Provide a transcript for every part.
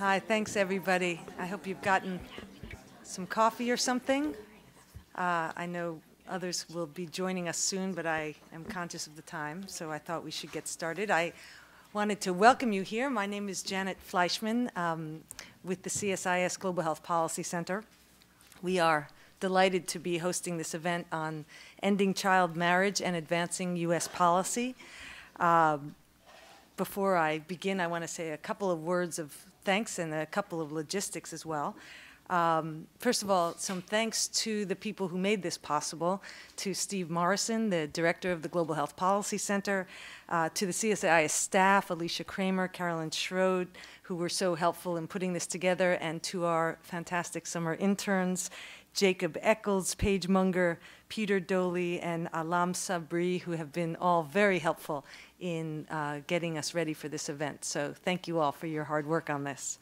Hi, thanks everybody. I hope you've gotten some coffee or something. Uh, I know others will be joining us soon, but I am conscious of the time, so I thought we should get started. I wanted to welcome you here. My name is Janet Fleischman um, with the CSIS Global Health Policy Center. We are delighted to be hosting this event on ending child marriage and advancing U.S. policy. Um, before I begin, I want to say a couple of words of thanks and a couple of logistics as well. Um, first of all, some thanks to the people who made this possible, to Steve Morrison, the director of the Global Health Policy Center, uh, to the CSIS staff, Alicia Kramer, Carolyn Schroed, who were so helpful in putting this together, and to our fantastic summer interns, Jacob Eccles, Paige Munger, Peter Doley, and Alam Sabri, who have been all very helpful in uh, getting us ready for this event. So thank you all for your hard work on this.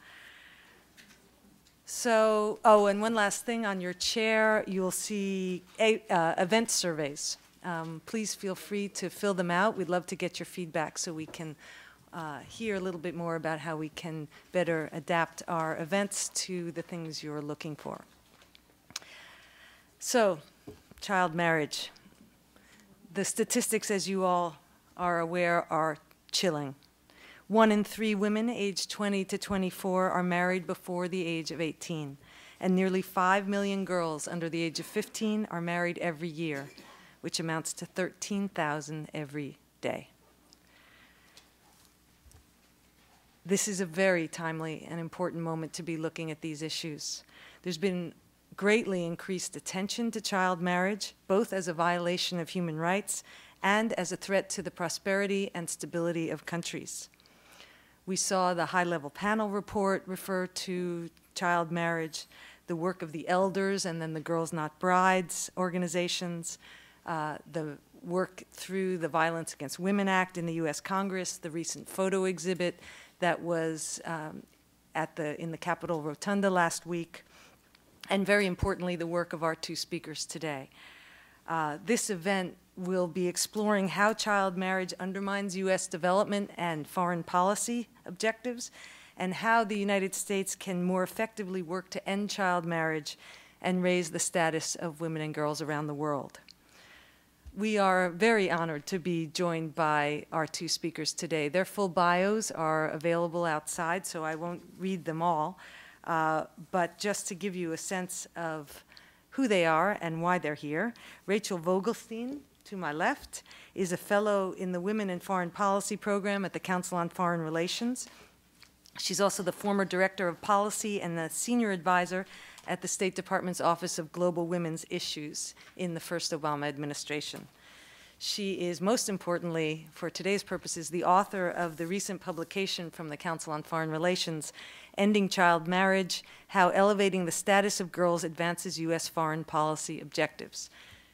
So, oh, and one last thing on your chair, you'll see a, uh, event surveys. Um, please feel free to fill them out. We'd love to get your feedback so we can uh, hear a little bit more about how we can better adapt our events to the things you're looking for. So, child marriage. The statistics, as you all are aware, are chilling. One in three women aged 20 to 24 are married before the age of 18, and nearly 5 million girls under the age of 15 are married every year, which amounts to 13,000 every day. This is a very timely and important moment to be looking at these issues. There's been greatly increased attention to child marriage, both as a violation of human rights and as a threat to the prosperity and stability of countries. We saw the high level panel report refer to child marriage, the work of the elders and then the Girls Not Brides organizations, uh, the work through the Violence Against Women Act in the US Congress, the recent photo exhibit that was um, at the, in the Capitol Rotunda last week, and very importantly, the work of our two speakers today. Uh, this event will be exploring how child marriage undermines U.S. development and foreign policy objectives, and how the United States can more effectively work to end child marriage and raise the status of women and girls around the world. We are very honored to be joined by our two speakers today. Their full bios are available outside, so I won't read them all. Uh, but just to give you a sense of who they are and why they're here, Rachel Vogelstein to my left is a fellow in the Women in Foreign Policy program at the Council on Foreign Relations. She's also the former director of policy and the senior advisor at the State Department's Office of Global Women's Issues in the first Obama administration. She is most importantly, for today's purposes, the author of the recent publication from the Council on Foreign Relations, Ending Child Marriage, How Elevating the Status of Girls Advances U.S. Foreign Policy Objectives.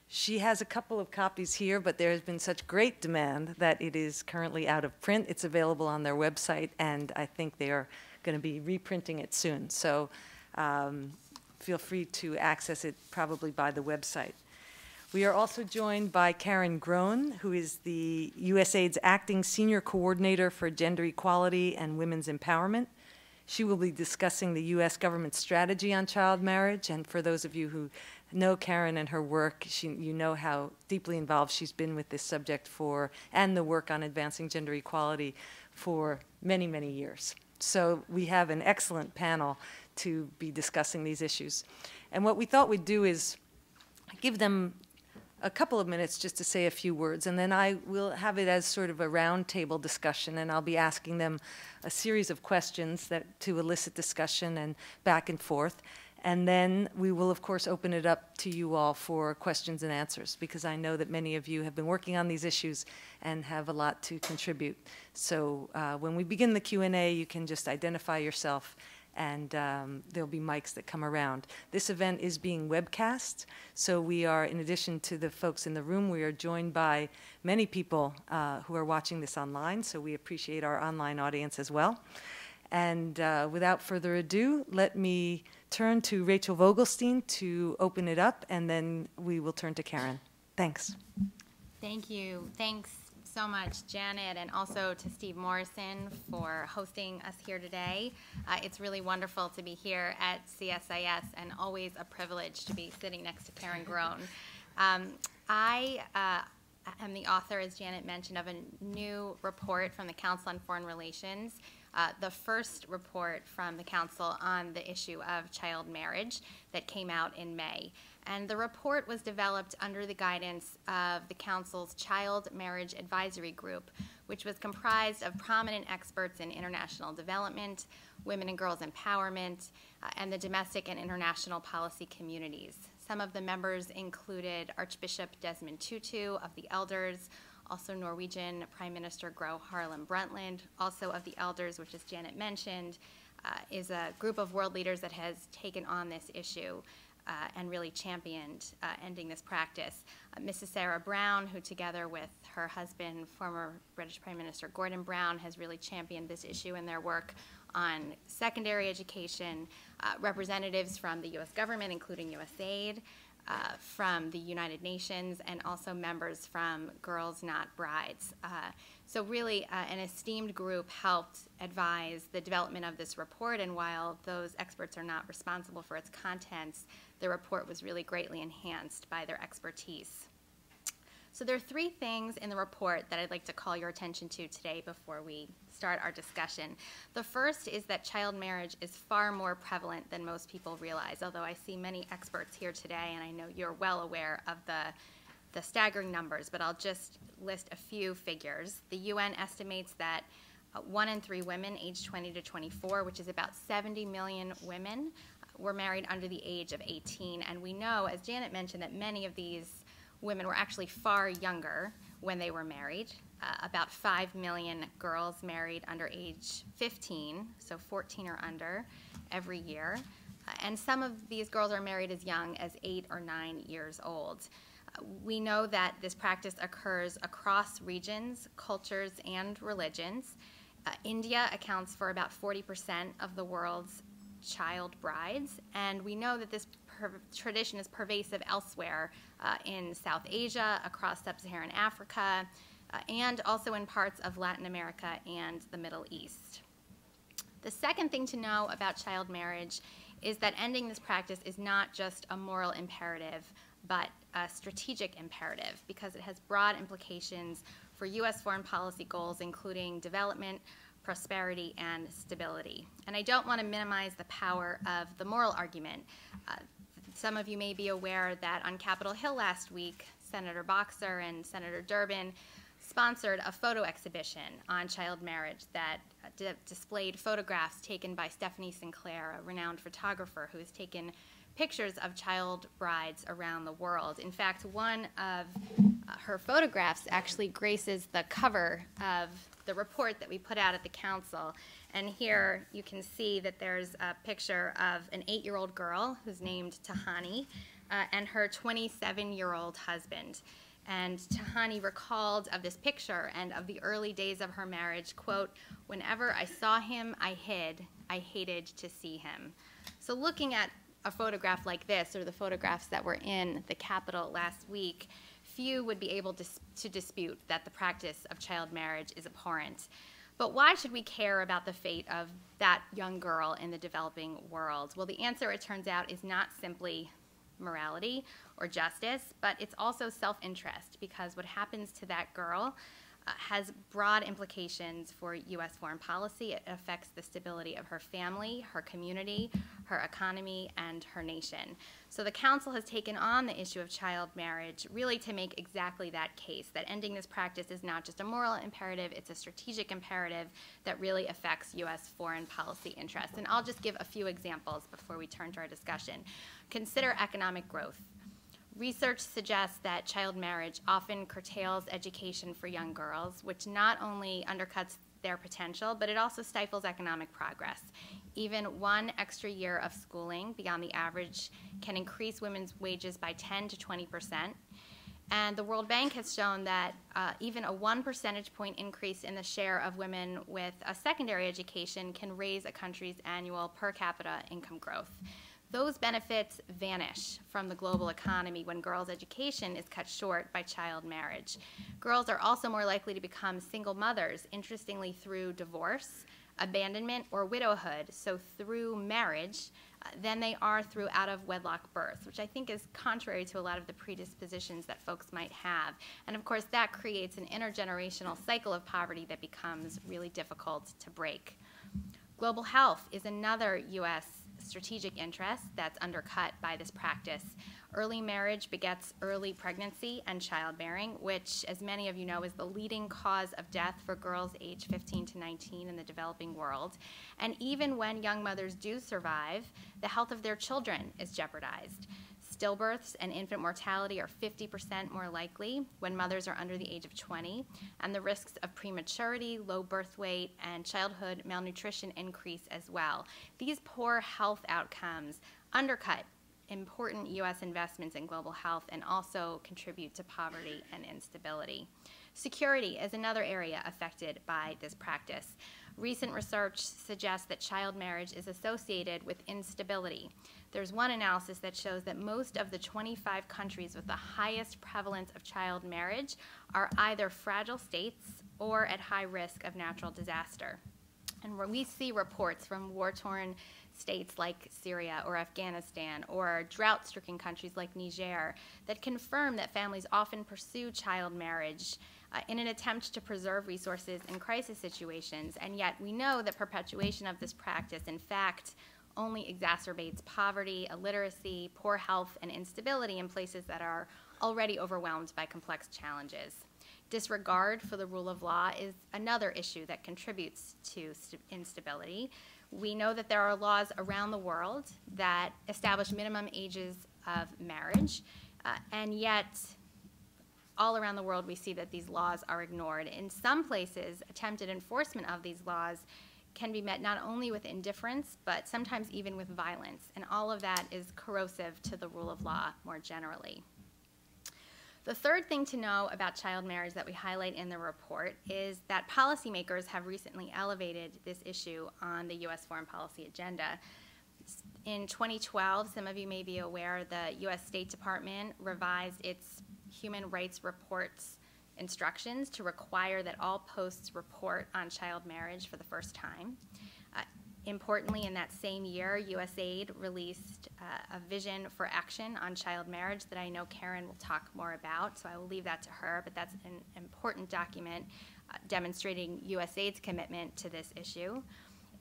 She has a couple of copies here, but there has been such great demand that it is currently out of print. It's available on their website, and I think they are going to be reprinting it soon. So um, feel free to access it probably by the website. We are also joined by Caren Grown, who is the USAID's acting senior coordinator for gender equality and women's empowerment. She will be discussing the U.S. government strategy on child marriage. And for those of you who know Caren and her work. She, you know how deeply involved she's been with this subject for, and the work on advancing gender equality for many, many years. So we have an excellent panel to be discussing these issues. And what we thought we'd do is give them a couple of minutes just to say a few words, and then I will have it as sort of a roundtable discussion, and I'll be asking them a series of questions that to elicit discussion and back and forth. And then we will, of course, open it up to you all for questions and answers because I know that many of you have been working on these issues and have a lot to contribute. So uh, when we begin the Q&A, you can just identify yourself and um, there'll be mics that come around. This event is being webcast, so we are, in addition to the folks in the room, we are joined by many people uh, who are watching this online, so we appreciate our online audience as well. And uh, without further ado, let me turn to Rachel Vogelstein to open it up, and then we will turn to Caren. Thanks. Thank you. Thanks so much, Janet, and also to Steve Morrison for hosting us here today. Uh, it's really wonderful to be here at CSIS and always a privilege to be sitting next to Caren Grown. Um, I uh, am the author, as Janet mentioned, of a new report from the Council on Foreign Relations uh, the first report from the Council on the issue of child marriage that came out in May. And the report was developed under the guidance of the Council's Child Marriage Advisory Group, which was comprised of prominent experts in international development, women and girls empowerment, uh, and the domestic and international policy communities. Some of the members included Archbishop Desmond Tutu of the Elders, also Norwegian Prime Minister Gro Harlem Brundtland, also of the Elders, which, as Janet mentioned, uh, is a group of world leaders that has taken on this issue uh, and really championed uh, ending this practice. Uh, Mrs. Sarah Brown, who together with her husband, former British Prime Minister Gordon Brown, has really championed this issue in their work on secondary education, uh, representatives from the U.S. government, including USAID, uh, from the United Nations and also members from Girls Not Brides. Uh, so really an esteemed group helped advise the development of this report and while those experts are not responsible for its contents, the report was really greatly enhanced by their expertise. So there are three things in the report that I'd like to call your attention to today before we start our discussion. The first is that child marriage is far more prevalent than most people realize, although I see many experts here today, and I know you're well aware of the, the staggering numbers, but I'll just list a few figures. The UN estimates that uh, one in three women aged 20 to 24, which is about 70 million women, were married under the age of 18. And we know, as Janet mentioned, that many of these women were actually far younger when they were married uh, about 5 million girls married under age 15, so 14 or under, every year. Uh, and some of these girls are married as young as 8 or 9 years old. Uh, we know that this practice occurs across regions, cultures, and religions. Uh, India accounts for about 40% of the world's child brides, and we know that this tradition is pervasive elsewhere uh, in South Asia, across sub Saharan Africa, uh, and also in parts of Latin America and the Middle East. The second thing to know about child marriage is that ending this practice is not just a moral imperative, but a strategic imperative because it has broad implications for U.S. foreign policy goals, including development, prosperity, and stability. And I don't want to minimize the power of the moral argument. Uh, some of you may be aware that on Capitol Hill last week, Senator Boxer and Senator Durbin sponsored a photo exhibition on child marriage that uh, displayed photographs taken by Stephanie Sinclair, a renowned photographer who has taken pictures of child brides around the world. In fact, one of uh, her photographs actually graces the cover of the report that we put out at the council. And here you can see that there's a picture of an eight year old girl who's named Tahani uh, and her 27 year old husband. And Tahani recalled of this picture and of the early days of her marriage, quote, whenever I saw him, I hid. I hated to see him. So looking at a photograph like this, or the photographs that were in the Capitol last week, few would be able to, to dispute that the practice of child marriage is abhorrent. But why should we care about the fate of that young girl in the developing world? Well, the answer, it turns out, is not simply morality or justice, but it's also self interest because what happens to that girl uh, has broad implications for U.S. foreign policy. It affects the stability of her family, her community, her economy, and her nation. So the Council has taken on the issue of child marriage really to make exactly that case that ending this practice is not just a moral imperative, it's a strategic imperative that really affects U.S. foreign policy interests. And I'll just give a few examples before we turn to our discussion. Consider economic growth. Research suggests that child marriage often curtails education for young girls, which not only undercuts their potential, but it also stifles economic progress. Even one extra year of schooling beyond the average can increase women's wages by 10 to 20 percent. And the World Bank has shown that uh, even a one percentage point increase in the share of women with a secondary education can raise a country's annual per capita income growth those benefits vanish from the global economy when girls' education is cut short by child marriage. Girls are also more likely to become single mothers, interestingly, through divorce, abandonment, or widowhood, so through marriage, uh, than they are through out of wedlock births, which I think is contrary to a lot of the predispositions that folks might have. And of course, that creates an intergenerational cycle of poverty that becomes really difficult to break. Global health is another U.S. strategic interest that's undercut by this practice. Early marriage begets early pregnancy and childbearing, which, as many of you know, is the leading cause of death for girls aged 15 to 19 in the developing world. And even when young mothers do survive, the health of their children is jeopardized. Stillbirths and infant mortality are 50% more likely when mothers are under the age of 20, and the risks of prematurity, low birth weight, and childhood malnutrition increase as well. These poor health outcomes undercut important U.S. investments in global health and also contribute to poverty and instability. Security is another area affected by this practice. Recent research suggests that child marriage is associated with instability. There's one analysis that shows that most of the 25 countries with the highest prevalence of child marriage are either fragile states or at high risk of natural disaster. And we see reports from war torn states like Syria or Afghanistan or drought stricken countries like Niger that confirm that families often pursue child marriage uh, in an attempt to preserve resources in crisis situations. And yet we know that perpetuation of this practice, in fact, only exacerbates poverty, illiteracy, poor health, and instability in places that are already overwhelmed by complex challenges. Disregard for the rule of law is another issue that contributes to instability. We know that there are laws around the world that establish minimum ages of marriage, uh, and yet all around the world we see that these laws are ignored. In some places, attempted enforcement of these laws can be met not only with indifference, but sometimes even with violence, and all of that is corrosive to the rule of law more generally. The third thing to know about child marriage that we highlight in the report is that policymakers have recently elevated this issue on the U.S. foreign policy agenda. In 2012, some of you may be aware, the U.S. State Department revised its human rights reports instructions to require that all posts report on child marriage for the first time. Importantly, in that same year, USAID released uh, a vision for action on child marriage that I know Caren will talk more about, so I will leave that to her, but that's an important document uh, demonstrating USAID's commitment to this issue.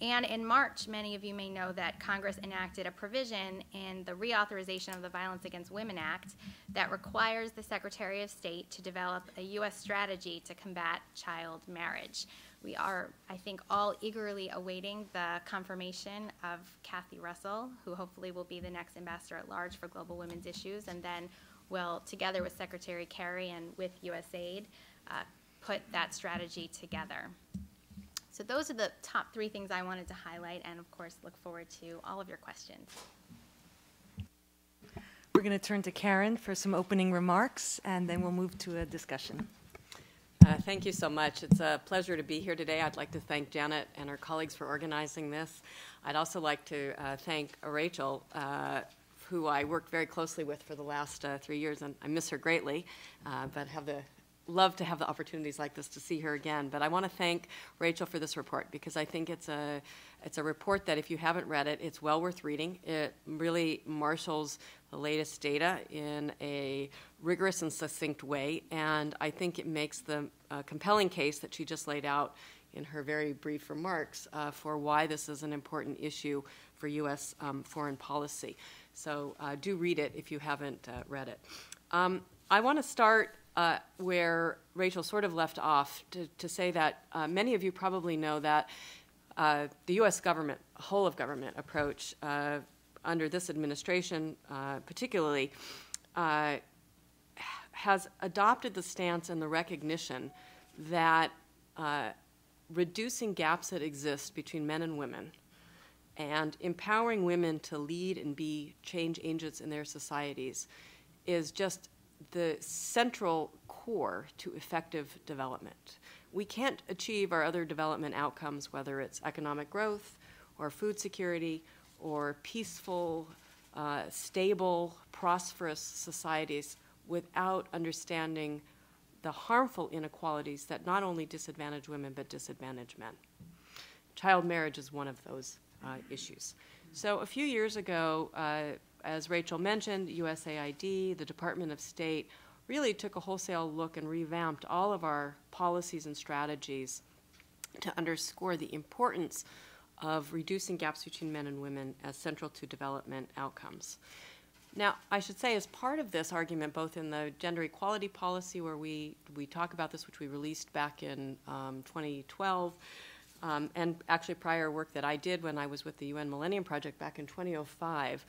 And in March, many of you may know that Congress enacted a provision in the reauthorization of the Violence Against Women Act that requires the Secretary of State to develop a U.S. strategy to combat child marriage. We are, I think, all eagerly awaiting the confirmation of Kathy Russell, who hopefully will be the next ambassador at large for global women's issues, and then will, together with Secretary Kerry and with USAID, uh, put that strategy together. So those are the top three things I wanted to highlight, and of course, look forward to all of your questions. We're going to turn to Caren for some opening remarks, and then we'll move to a discussion. Uh, thank you so much. It's a pleasure to be here today. I'd like to thank Janet and her colleagues for organizing this. I'd also like to uh, thank Rachel, uh, who I worked very closely with for the last uh, three years, and I miss her greatly, uh, but have the love to have the opportunities like this to see her again. But I want to thank Rachel for this report because I think it's a it's a report that if you haven't read it, it's well worth reading. It really marshals the latest data in a rigorous and succinct way, and I think it makes the uh, compelling case that she just laid out in her very brief remarks uh, for why this is an important issue for U.S. Um, foreign policy. So uh, do read it if you haven't uh, read it. Um, I want to start uh, where Rachel sort of left off to, to say that uh, many of you probably know that uh, the U.S. government, whole of government approach uh, under this administration, uh, particularly, uh, has adopted the stance and the recognition that reducing gaps that exist between men and women and empowering women to lead and be change agents in their societies is just the central core to effective development. We can't achieve our other development outcomes, whether it's economic growth or food security or peaceful uh, stable, prosperous societies without understanding the harmful inequalities that not only disadvantage women but disadvantage men. Child marriage is one of those uh, issues. So a few years ago, uh, as Rachel mentioned, USAID, the Department of State, really took a wholesale look and revamped all of our policies and strategies to underscore the importance of reducing gaps between men and women as central to development outcomes. Now, I should say, as part of this argument, both in the gender equality policy, where we, we talk about this, which we released back in um, 2012, um, and actually prior work that I did when I was with the UN Millennium Project back in 2005,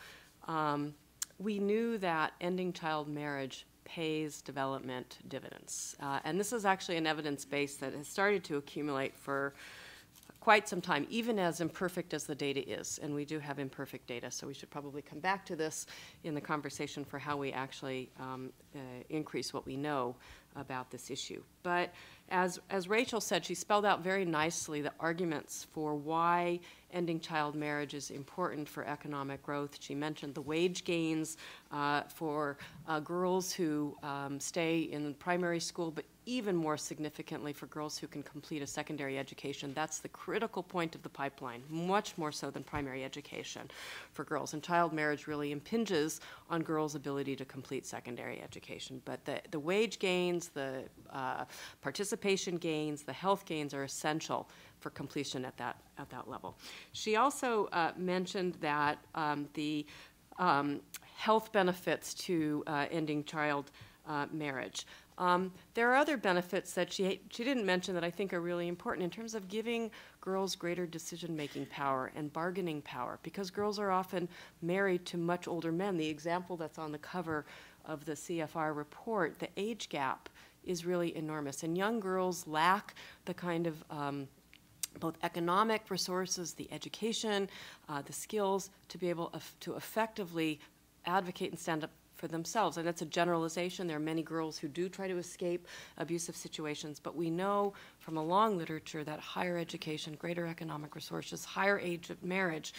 um, we knew that ending child marriage pays development dividends. Uh, and this is actually an evidence base that has started to accumulate for quite some time, even as imperfect as the data is. And we do have imperfect data, so we should probably come back to this in the conversation for how we actually um, uh, increase what we know about this issue. But as, as Rachel said, she spelled out very nicely the arguments for why ending child marriage is important for economic growth. She mentioned the wage gains uh, for uh, girls who um, stay in primary school, but even more significantly for girls who can complete a secondary education. That's the critical point of the pipeline, much more so than primary education for girls. And child marriage really impinges on girls' ability to complete secondary education. But the, the wage gains, the uh, participation gains, the health gains are essential for completion at that, at that level. She also uh, mentioned that um, the um, health benefits to uh, ending child uh, marriage. Um, there are other benefits that she, she didn't mention that I think are really important in terms of giving girls greater decision making power and bargaining power because girls are often married to much older men. The example that's on the cover of the CFR report, the age gap is really enormous. And young girls lack the kind of um, both economic resources, the education, uh, the skills to be able to effectively advocate and stand up for themselves. And that's a generalization. There are many girls who do try to escape abusive situations, but we know from a long literature that higher education, greater economic resources, higher age of marriage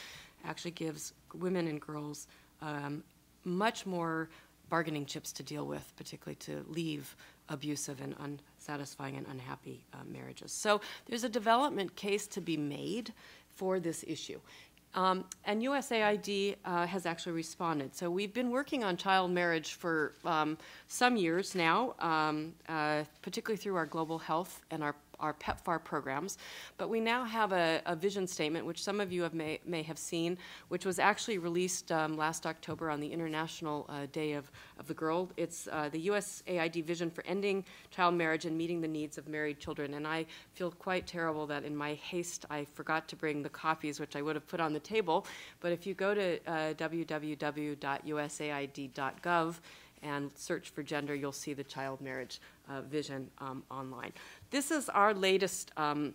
actually gives women and girls um, much more bargaining chips to deal with, particularly to leave abusive and unsatisfying and unhappy uh, marriages. So there's a development case to be made for this issue. Um, and USAID uh, has actually responded. So we've been working on child marriage for um, some years now, um, uh, particularly through our global health and our our PEPFAR programs. But we now have a, a, vision statement, which some of you have may, may have seen, which was actually released um, last October on the International uh, Day of, of the Girl. It's uh, the USAID vision for ending child marriage and meeting the needs of married children. And I feel quite terrible that in my haste I forgot to bring the copies, which I would have put on the table. But if you go to uh, www.usaid.gov, and search for gender, you'll see the child marriage uh, vision um, online. This is our latest um,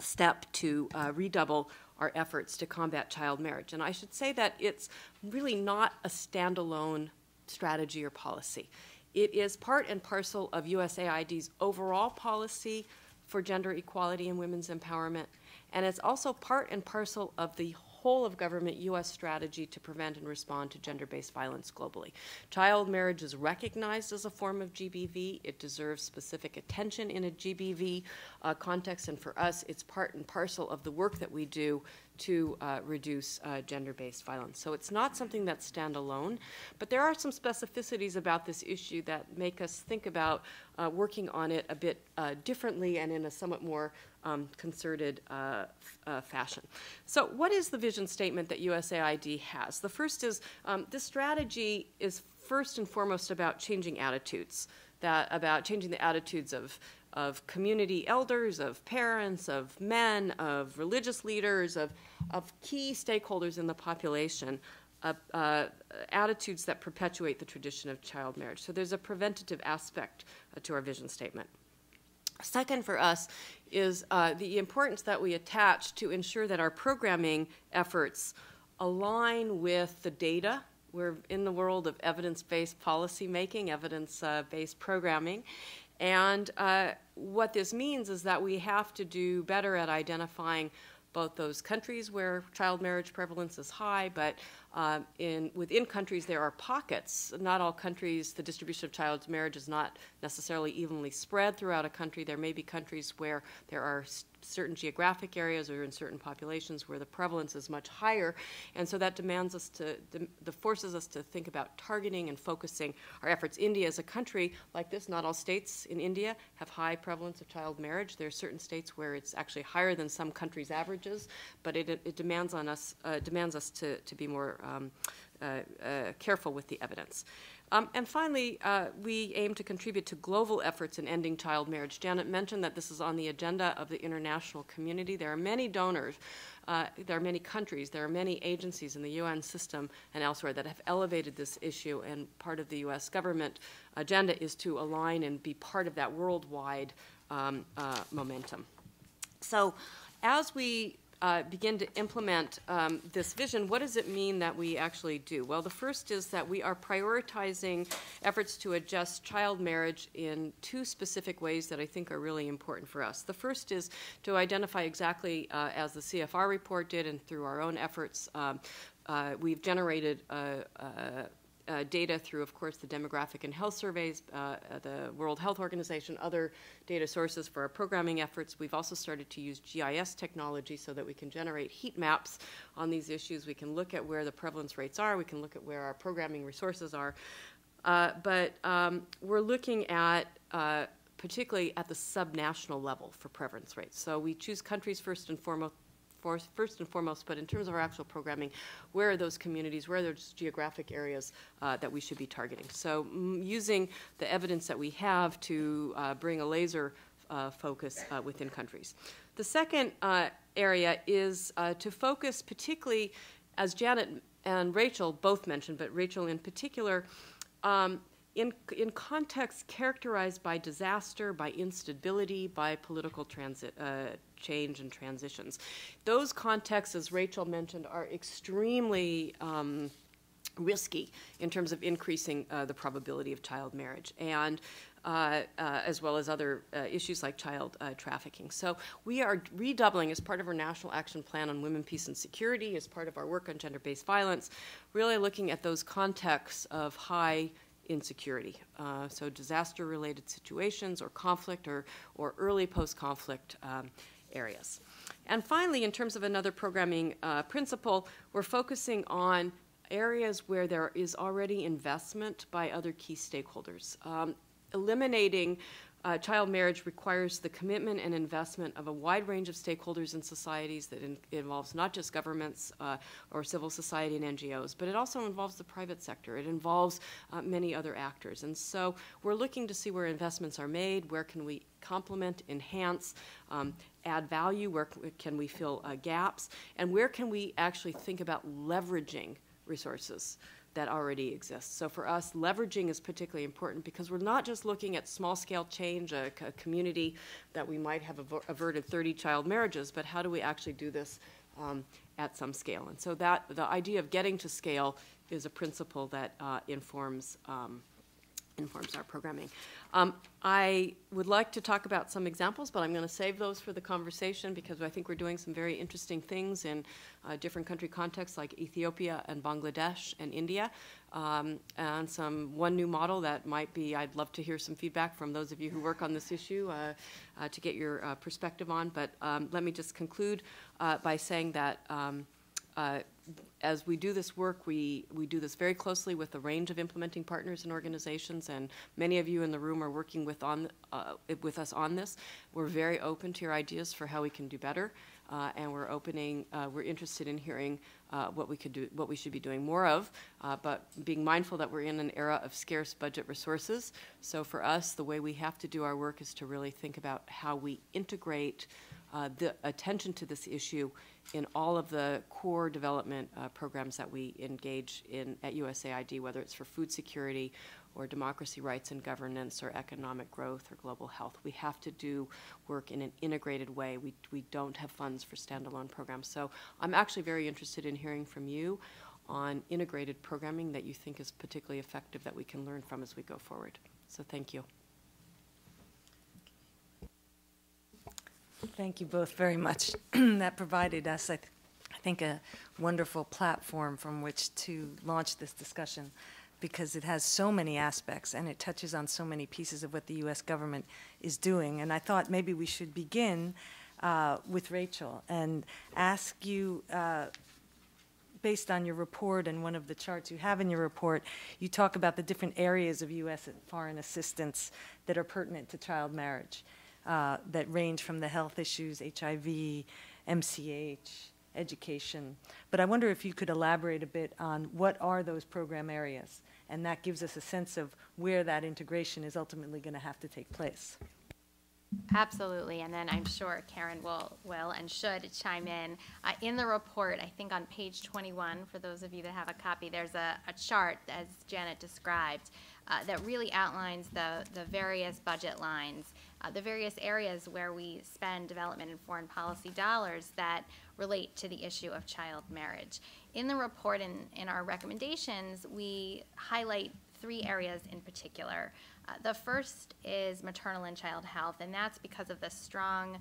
step to uh, redouble our efforts to combat child marriage. And I should say that it's really not a standalone strategy or policy. It is part and parcel of USAID's overall policy for gender equality and women's empowerment. And it's also part and parcel of the whole of government U.S. strategy to prevent and respond to gender based violence globally. Child marriage is recognized as a form of GBV. It deserves specific attention in a GBV uh, context, and for us, it's part and parcel of the work that we do to uh, reduce uh, gender based violence. So it's not something that's standalone, but there are some specificities about this issue that make us think about uh, working on it a bit uh, differently and in a somewhat more um, concerted uh, uh, fashion. So, what is the vision statement that USAID has? The first is um, this strategy is first and foremost about changing attitudes, that about changing the attitudes of of community elders, of parents, of men, of religious leaders, of, of key stakeholders in the population, uh, uh, attitudes that perpetuate the tradition of child marriage. So there's a preventative aspect uh, to our vision statement. Second, for us, is uh, the importance that we attach to ensure that our programming efforts align with the data. We're in the world of evidence based policy making, evidence based programming, and uh, what this means is that we have to do better at identifying both those countries where child marriage prevalence is high, but um, in, within countries there are pockets. Not all countries, the distribution of child marriage is not necessarily evenly spread throughout a country. There may be countries where there are certain geographic areas or in certain populations where the prevalence is much higher. And so that demands us to, the forces us to think about targeting and focusing our efforts. India is a country like this. Not all states in India have high prevalence of child marriage. There are certain states where it's actually higher than some countries' averages, but it, it demands on us, uh, demands us to, to be more um, uh, uh, careful with the evidence. Um, and finally, uh, we aim to contribute to global efforts in ending child marriage. Janet mentioned that this is on the agenda of the international community. There are many donors, uh, there are many countries, there are many agencies in the UN system and elsewhere that have elevated this issue, and part of the US government agenda is to align and be part of that worldwide um, uh, momentum. So, as we uh, begin to implement um, this vision, what does it mean that we actually do? Well, the first is that we are prioritizing efforts to adjust child marriage in two specific ways that I think are really important for us. The first is to identify exactly, uh, as the CFR report did and through our own efforts, um, uh, we've generated a, a uh, data through, of course, the demographic and health surveys, uh, uh, the World Health Organization, other data sources for our programming efforts. We've also started to use GIS technology so that we can generate heat maps on these issues. We can look at where the prevalence rates are. We can look at where our programming resources are. Uh, but um, we're looking at uh, particularly at the subnational level for prevalence rates. So we choose countries first and foremost for, first and foremost, but in terms of our actual programming, where are those communities, where are those geographic areas uh, that we should be targeting? So mm, using the evidence that we have to uh, bring a laser uh, focus uh, within countries. The second uh, area is to focus particularly, as Janet and Rachel both mentioned, but Rachel in particular, um, in, in contexts characterized by disaster, by instability, by political transit, uh, change and transitions. Those contexts, as Rachel mentioned, are extremely um, risky in terms of increasing uh, the probability of child marriage. And uh, uh, as well as other uh, issues like child uh, trafficking. So we are redoubling as part of our National Action Plan on Women, Peace, and Security, as part of our work on gender-based violence, really looking at those contexts of high insecurity. Uh, so disaster-related situations or conflict or, or early post-conflict um, areas. And finally, in terms of another programming uh, principle, we're focusing on areas where there is already investment by other key stakeholders. Um, eliminating uh, child marriage requires the commitment and investment of a wide range of stakeholders and societies that in, involves not just governments uh, or civil society and NGOs, but it also involves the private sector. It involves uh, many other actors. And so we're looking to see where investments are made, where can we complement, enhance, um, add value, where can we fill uh, gaps, and where can we actually think about leveraging resources that already exists. So for us, leveraging is particularly important because we're not just looking at small scale change, a, a community that we might have averted 30 child marriages, but how do we actually do this um, at some scale? And so that the idea of getting to scale is a principle that uh, informs um, informs our programming. Um, I would like to talk about some examples, but I'm going to save those for the conversation because I think we're doing some very interesting things in uh, different country contexts like Ethiopia and Bangladesh and India. Um, and some one new model that might be, I'd love to hear some feedback from those of you who work on this issue uh, uh, to get your uh, perspective on. But um, let me just conclude uh, by saying that um, uh, as we do this work, we, we do this very closely with a range of implementing partners and organizations, and many of you in the room are working with, on, uh, with us on this. We're very open to your ideas for how we can do better, uh, and we're opening, uh, we're interested in hearing uh, what we could do, what we should be doing more of, uh, but being mindful that we're in an era of scarce budget resources. So for us, the way we have to do our work is to really think about how we integrate uh, the attention to this issue in all of the core development programs that we engage in at USAID, whether it's for food security or democracy rights and governance or economic growth or global health. We have to do work in an integrated way. We, we don't have funds for standalone programs. So I'm actually very interested in hearing from you on integrated programming that you think is particularly effective that we can learn from as we go forward. So thank you. Thank you both very much. that provided us, I, th- I think, a wonderful platform from which to launch this discussion because it has so many aspects and it touches on so many pieces of what the U.S. government is doing. And I thought maybe we should begin uh, with Rachel and ask you. Uh, based on your report and one of the charts you have in your report, you talk about the different areas of U.S. foreign assistance that are pertinent to child marriage, uh, that range from the health issues, HIV, MCH, education. But I wonder if you could elaborate a bit on what are those program areas, and that gives us a sense of where that integration is ultimately going to have to take place. Absolutely, and then I'm sure Caren will, will and should chime in. Uh, in the report, I think on page 21, for those of you that have a copy, there's a, a chart, as Janet described, uh, that really outlines the, the various budget lines, uh, the various areas where we spend development and foreign policy dollars that relate to the issue of child marriage. In the report and in our recommendations, we highlight three areas in particular. Uh, the first is maternal and child health, and that's because of the strong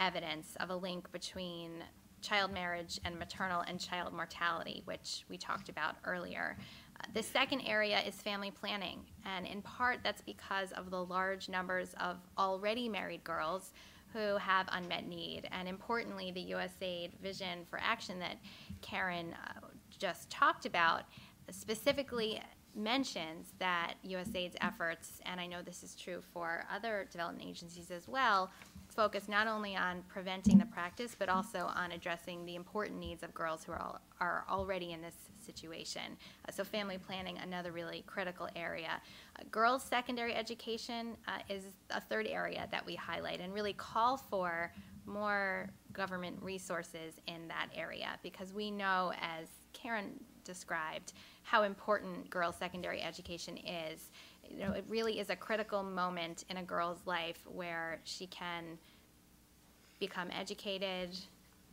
evidence of a link between child marriage and maternal and child mortality, which we talked about earlier. Uh, the second area is family planning, and in part that's because of the large numbers of already married girls who have unmet need. And importantly, the USAID Vision for Action that Caren uh, just talked about specifically mentions that USAID's efforts, and I know this is true for other development agencies as well, focus not only on preventing the practice, but also on addressing the important needs of girls who are, all, are already in this situation. Uh, so family planning, another really critical area. Uh, girls' secondary education uh, is a third area that we highlight and really call for more government resources in that area because we know, as Caren described, how important girls' secondary education is. You know, it really is a critical moment in a girl's life where she can become educated,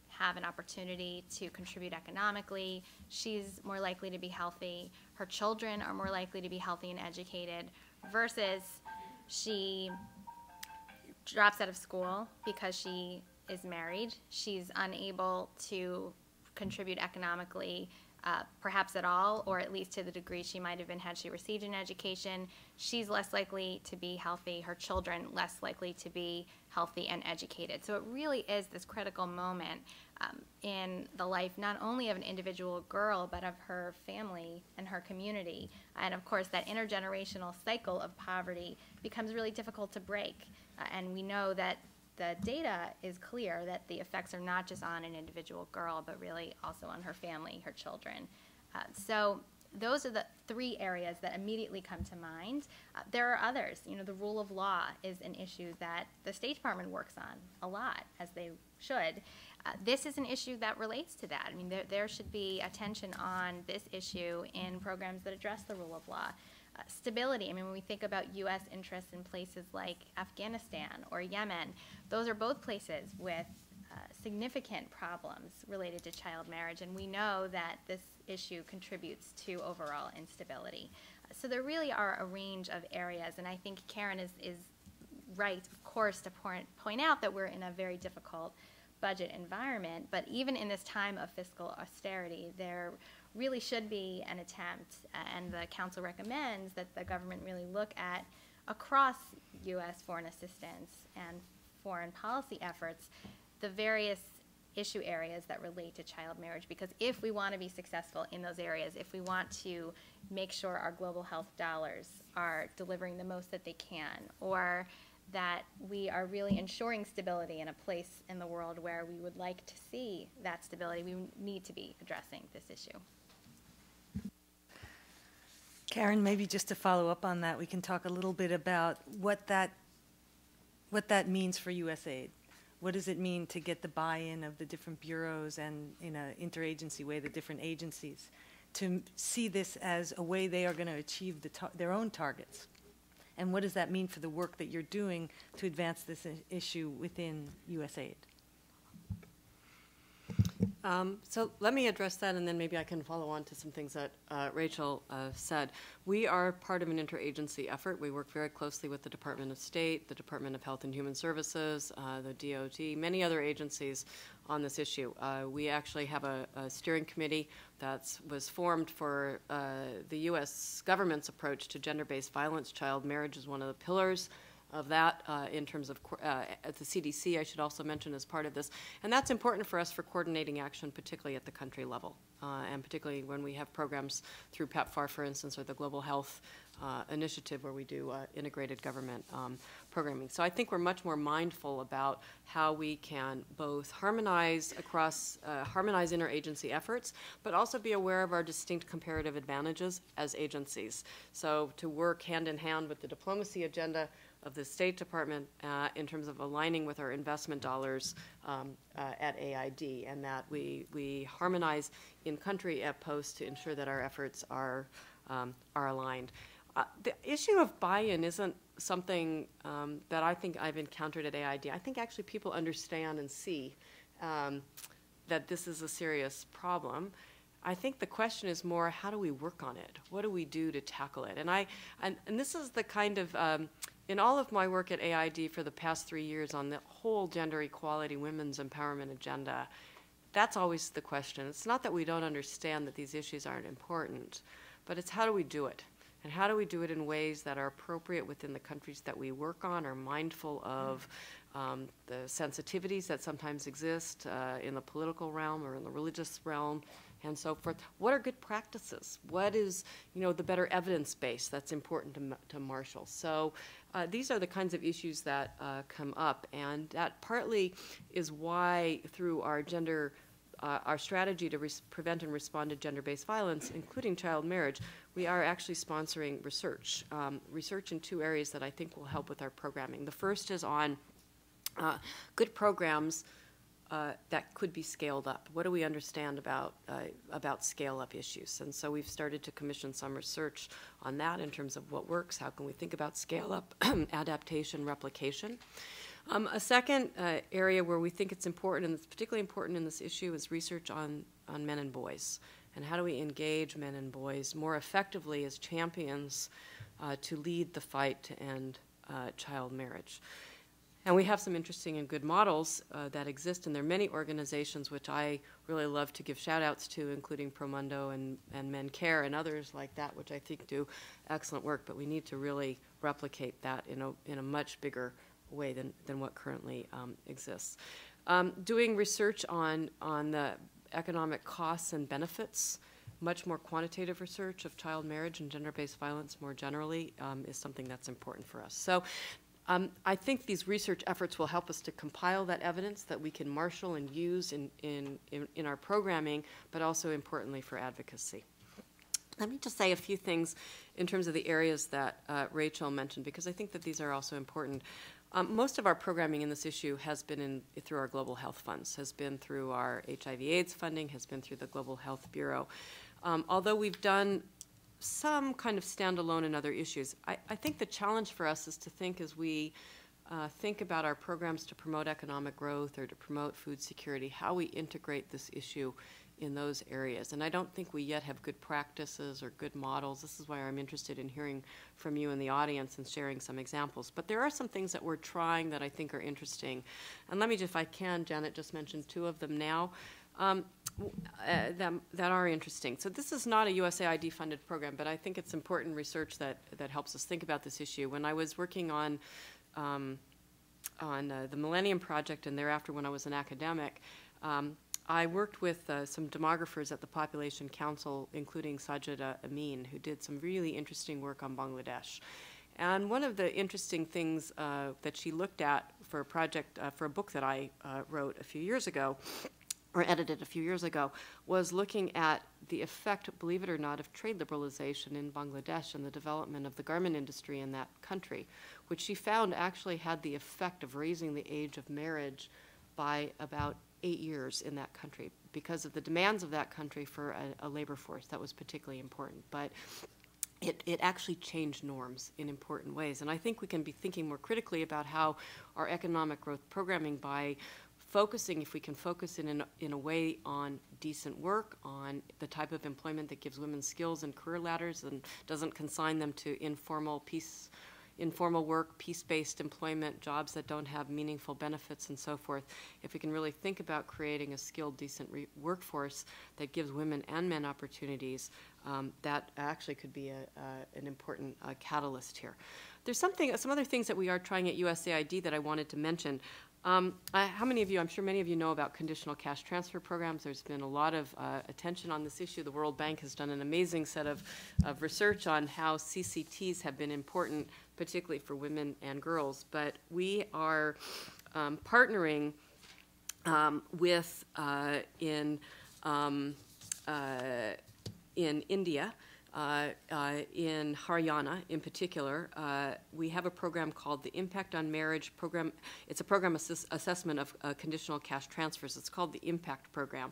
have an opportunity to contribute economically. She's more likely to be healthy. Her children are more likely to be healthy and educated versus she drops out of school because she is married. She's unable to contribute economically uh, perhaps at all, or at least to the degree she might have been had she received an education, she's less likely to be healthy, her children less likely to be healthy and educated. So it really is this critical moment um, in the life not only of an individual girl, but of her family and her community. And of course, that intergenerational cycle of poverty becomes really difficult to break. Uh, and we know that the data is clear that the effects are not just on an individual girl, but really also on her family, her children. Uh, so those are the three areas that immediately come to mind. Uh, there are others. You know, the rule of law is an issue that the State Department works on a lot, as they should. Uh, this is an issue that relates to that. I mean, there, there should be attention on this issue in programs that address the rule of law. Stability. I mean, when we think about U.S. interests in places like Afghanistan or Yemen, those are both places with uh, significant problems related to child marriage, and we know that this issue contributes to overall instability. So there really are a range of areas, and I think Caren is, is right, of course, to point, point out that we're in a very difficult budget environment, but even in this time of fiscal austerity, there really should be an attempt, and the council recommends that the government really look at across U.S. foreign assistance and foreign policy efforts the various issue areas that relate to child marriage because if we want to be successful in those areas, if we want to make sure our global health dollars are delivering the most that they can, or that we are really ensuring stability in a place in the world where we would like to see that stability, we need to be addressing this issue. Caren, maybe just to follow up on that, we can talk a little bit about what that what that means for USAID. What does it mean to get the buy-in of the different bureaus and in an interagency way, the different agencies, to see this as a way they are going to achieve the their own targets? And what does that mean for the work that you're doing to advance this issue within USAID? Um, so let me address that, and then maybe I can follow on to some things that uh, Rachel uh, said. We are part of an interagency effort. We work very closely with the Department of State, the Department of Health and Human Services, uh, the DOT, many other agencies on this issue. Uh, we actually have a, a, steering committee that was formed for uh, the U.S. government's approach to gender-based violence. Child marriage is one of the pillars of that uh, in terms of uh, at the CDC, I should also mention as part of this. And that's important for us for coordinating action, particularly at the country level, uh, and particularly when we have programs through PEPFAR, for instance, or the Global Health uh, Initiative where we do uh, integrated government um, programming. So I think we're much more mindful about how we can both harmonize across, uh, harmonize interagency efforts, but also be aware of our distinct comparative advantages as agencies. So to work hand in hand with the diplomacy agenda, of the State Department uh, in terms of aligning with our investment dollars um, uh, at AID, and that we, we harmonize in country at post to ensure that our efforts are, um, are aligned. Uh, the issue of buy-in isn't something um, that I think I've encountered at AID. I think actually people understand and see um, that this is a serious problem. I think the question is more how do we work on it? What do we do to tackle it? And I and, and this is the kind of um, in all of my work at AID for the past three years on the whole gender equality, women's empowerment agenda, that's always the question. It's not that we don't understand that these issues aren't important, but it's how do we do it? And how do we do it in ways that are appropriate within the countries that we work on, are mindful of um, the sensitivities that sometimes exist uh, in the political realm or in the religious realm, and so forth. What are good practices? What is, you know, the better evidence base that's important to, to marshal? So uh, these are the kinds of issues that uh, come up, and that partly is why through our gender uh, our strategy to prevent and respond to gender-based violence, including child marriage, we are actually sponsoring research, um, research in two areas that I think will help with our programming. The first is on uh, good programs uh, that could be scaled up. What do we understand about uh, about scale up issues? And so we've started to commission some research on that in terms of what works. How can we think about scale up, adaptation, replication? Um, a second uh, area where we think it's important, and it's particularly important in this issue, is research on on men and boys, and how do we engage men and boys more effectively as champions uh, to lead the fight to end uh, child marriage. And we have some interesting and good models uh, that exist, and there are many organizations which I really love to give shout outs to, including Promundo and, and MenCare and others like that, which I think do excellent work, but we need to really replicate that in a, in a much bigger way than, than what currently um, exists. Um, doing research on, on the economic costs and benefits, much more quantitative research of child marriage and gender based violence more generally um, is something that's important for us. So um, I think these research efforts will help us to compile that evidence that we can marshal and use in, in, in, in our programming, but also importantly for advocacy. Let me just say a few things in terms of the areas that uh, Rachel mentioned, because I think that these are also important. Um, most of our programming in this issue has been in, through our global health funds, has been through our HIV/AIDS funding, has been through the Global Health Bureau. Um, although we've done some kind of standalone in other issues. I, I think the challenge for us is to think as we uh, think about our programs to promote economic growth or to promote food security, how we integrate this issue in those areas. And I don't think we yet have good practices or good models. This is why I'm interested in hearing from you in the audience and sharing some examples. But there are some things that we're trying that I think are interesting. And let me, just if I can, Janet just mentioned two of them now um, uh, that, that are interesting. So this is not a USAID funded program, but I think it's important research that, that helps us think about this issue. When I was working on, um, on uh, the Millennium Project and thereafter when I was an academic, um, I worked with uh, some demographers at the Population Council, including Sajeda Amin, who did some really interesting work on Bangladesh. And one of the interesting things uh, that she looked at for a project, uh, for a book that I uh, wrote a few years ago, or edited a few years ago, was looking at the effect, believe it or not, of trade liberalization in Bangladesh and the development of the garment industry in that country, which she found actually had the effect of raising the age of marriage by about eight years in that country because of the demands of that country for a, a labor force that was particularly important. But it, it actually changed norms in important ways. And I think we can be thinking more critically about how our economic growth programming by focusing, if we can focus in, in, a way on decent work, on the type of employment that gives women skills and career ladders and doesn't consign them to informal piece, informal work, piece-based employment, jobs that don't have meaningful benefits and so forth. If we can really think about creating a skilled, decent workforce that gives women and men opportunities, um, that actually could be a, uh, an important uh, catalyst here. There's something, some other things that we are trying at USAID that I wanted to mention. Um, how many of you, I'm sure many of you know about conditional cash transfer programs. There's been a lot of uh, attention on this issue. The World Bank has done an amazing set of, of research on how CCTs have been important, particularly for women and girls. But we are um, partnering um, with uh, in um, uh, in India uh, uh, in Haryana, in particular, uh, we have a program called the Impact on Marriage Program. It's a program assess assessment of uh, conditional cash transfers. It's called the Impact Program.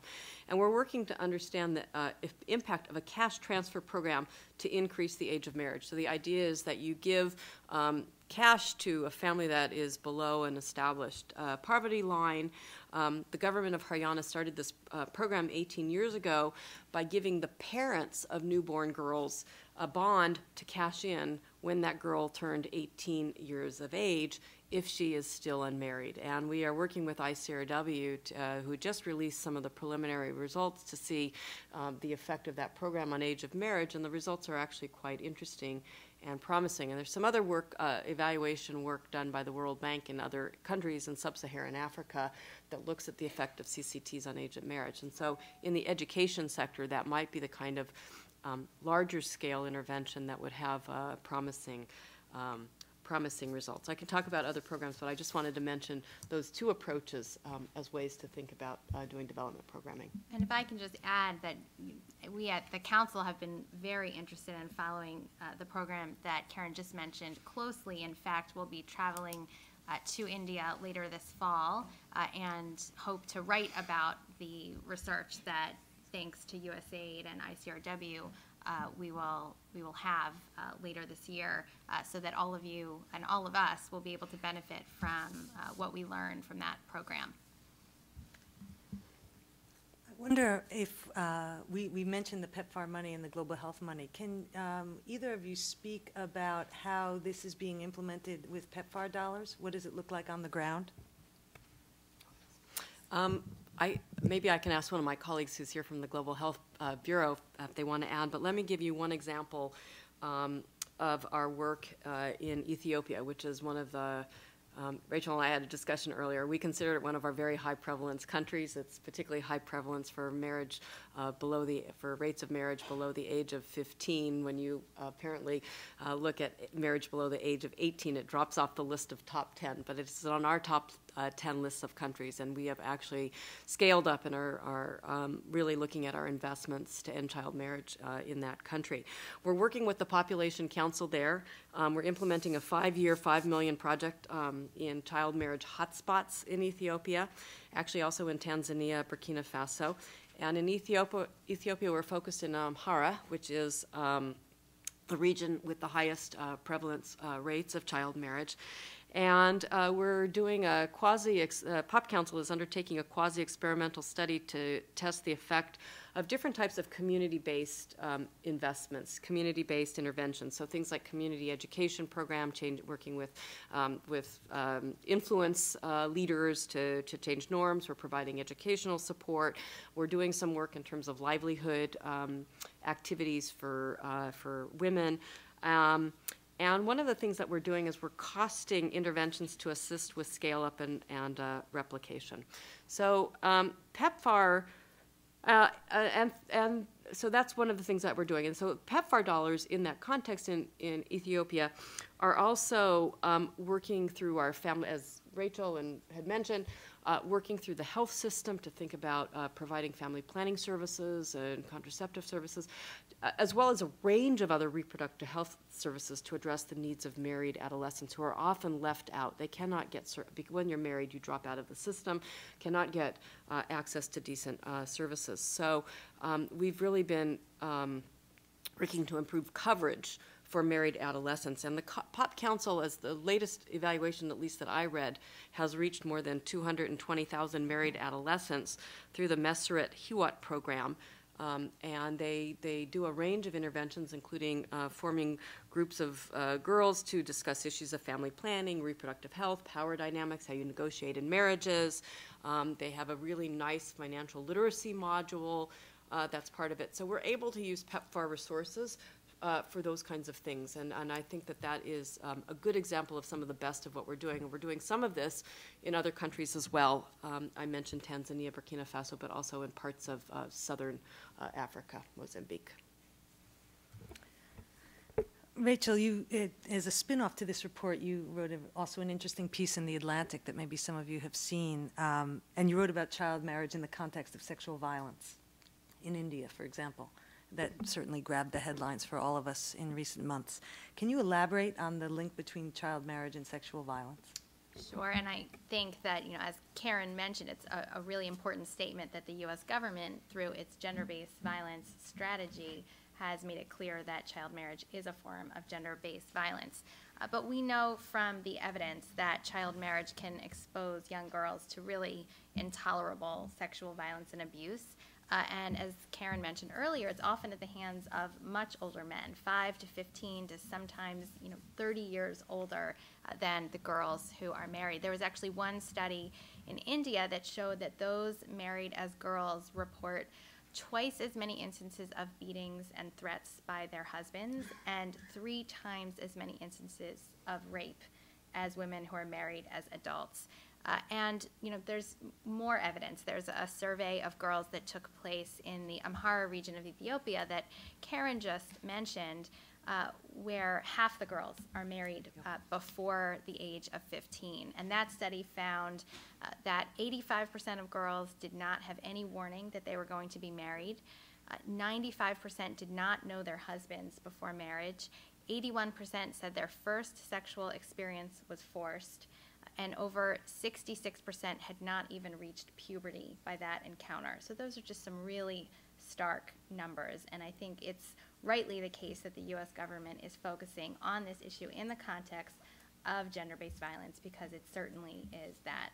And we're working to understand the uh, impact of a cash transfer program to increase the age of marriage. So the idea is that you give um, cash to a family that is below an established poverty line. Um, the government of Haryana started this uh, program 18 years ago by giving the parents of newborn girls a bond to cash in when that girl turned 18 years of age if she is still unmarried. And we are working with ICRW, uh, who just released some of the preliminary results to see um, the effect of that program on age of marriage, and the results are actually quite interesting and promising. And there's some other work, uh, evaluation work done by the World Bank in other countries in sub-Saharan Africa that looks at the effect of CCTs on age of marriage. And so in the education sector, that might be the kind of um, larger scale intervention that would have uh, promising um, promising results. I can talk about other programs, but I just wanted to mention those two approaches um, as ways to think about uh, doing development programming. And if I can just add that we at the council have been very interested in following uh, the program that Caren just mentioned closely. In fact, we'll be traveling uh, to India later this fall uh, and hope to write about the research that, thanks to USAID and ICRW, uh, we will we will have uh, later this year, uh, so that all of you and all of us will be able to benefit from uh, what we learn from that program. I wonder if uh, we we mentioned the PEPFAR money and the global health money. Can um, either of you speak about how this is being implemented with PEPFAR dollars? What does it look like on the ground? Um, I, maybe I can ask one of my colleagues who's here from the Global Health uh, Bureau if they want to add, but let me give you one example um, of our work uh, in Ethiopia, which is one of the um, Rachel and I had a discussion earlier. We consider it one of our very high prevalence countries. It's particularly high prevalence for marriage uh, below the for rates of marriage below the age of 15. When you apparently uh, look at marriage below the age of 18, it drops off the list of top 10. But it's on our top uh, 10 lists of countries, and we have actually scaled up and are, are um, really looking at our investments to end child marriage uh, in that country. We're working with the Population Council there. Um, we're implementing a five million project um, in child marriage hotspots in Ethiopia, actually also in Tanzania, Burkina Faso. And in Ethiopia, Ethiopia we're focused in Amhara, which is um, the region with the highest uh, prevalence uh, rates of child marriage. And uh, we're doing a quasi, uh, Pop Council is undertaking a quasi experimental study to test the effect of different types of community based um, investments, community based interventions. So things like community education program, change, working with, um, with um, influence uh, leaders to, to change norms. We're providing educational support. We're doing some work in terms of livelihood um, activities for, uh, for women. Um, and one of the things that we're doing is we're costing interventions to assist with scale up and, and uh, replication. So um, PEPFAR, uh, uh, and, and so that's one of the things that we're doing. And so PEPFAR dollars in that context in, in Ethiopia are also um, working through our family, as Rachel and had mentioned, uh, working through the health system to think about uh, providing family planning services and contraceptive services, as well as a range of other reproductive health services to address the needs of married adolescents who are often left out. They cannot get, when you're married, you drop out of the system, cannot get uh, access to decent uh, services. So um, we've really been um, working to improve coverage for married adolescents. And the Pop Council, as the latest evaluation, at least that I read, has reached more than 220,000 married adolescents through the Meseret Hiwot program. Um, and they, they do a range of interventions, including uh, forming groups of uh, girls to discuss issues of family planning, reproductive health, power dynamics, how you negotiate in marriages. Um, they have a really nice financial literacy module uh, that's part of it. So we're able to use PEPFAR resources uh, for those kinds of things. And, and I think that that is um, a good example of some of the best of what we're doing. And we're doing some of this in other countries as well. Um, I mentioned Tanzania, Burkina Faso, but also in parts of uh, southern uh, Africa, Mozambique. Rachel, you, it, as a spin-off to this report, you wrote a, also an interesting piece in The Atlantic that maybe some of you have seen, um, and you wrote about child marriage in the context of sexual violence in India, for example that certainly grabbed the headlines for all of us in recent months. Can you elaborate on the link between child marriage and sexual violence? Sure, and I think that, you know, as Caren mentioned, it's a, a really important statement that the U.S. government, through its gender based violence strategy, has made it clear that child marriage is a form of gender based violence. Uh, but we know from the evidence that child marriage can expose young girls to really intolerable sexual violence and abuse. Uh, and as Caren mentioned earlier, it's often at the hands of much older men, 5 to 15 to sometimes you know 30 years older uh, than the girls who are married. There was actually one study in India that showed that those married as girls report twice as many instances of beatings and threats by their husbands and three times as many instances of rape as women who are married as adults. Uh, and you know, there's more evidence. There's a survey of girls that took place in the Amhara region of Ethiopia that Caren just mentioned, uh, where half the girls are married uh, before the age of 15. And that study found uh, that 85% of girls did not have any warning that they were going to be married. 95% uh, did not know their husbands before marriage. 81% said their first sexual experience was forced and over 66% had not even reached puberty by that encounter. So those are just some really stark numbers, and I think it's rightly the case that the U.S. government is focusing on this issue in the context of gender-based violence because it certainly is that.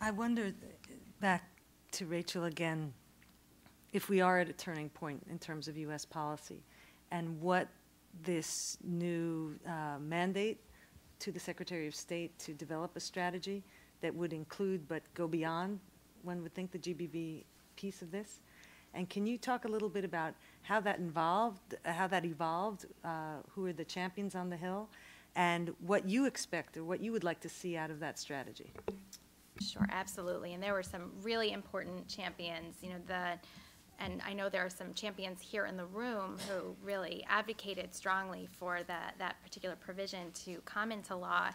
I wonder, back to Rachel again, if we are at a turning point in terms of U.S. policy and what this new uh, mandate to the Secretary of State to develop a strategy that would include but go beyond, one would think, the GBV piece of this? And can you talk a little bit about how that involved, how that evolved, uh, who are the champions on the Hill, and what you expect or what you would like to see out of that strategy? Sure, absolutely. And there were some really important champions. You know, the and I know there are some champions here in the room who really advocated strongly for that, that particular provision to come into law.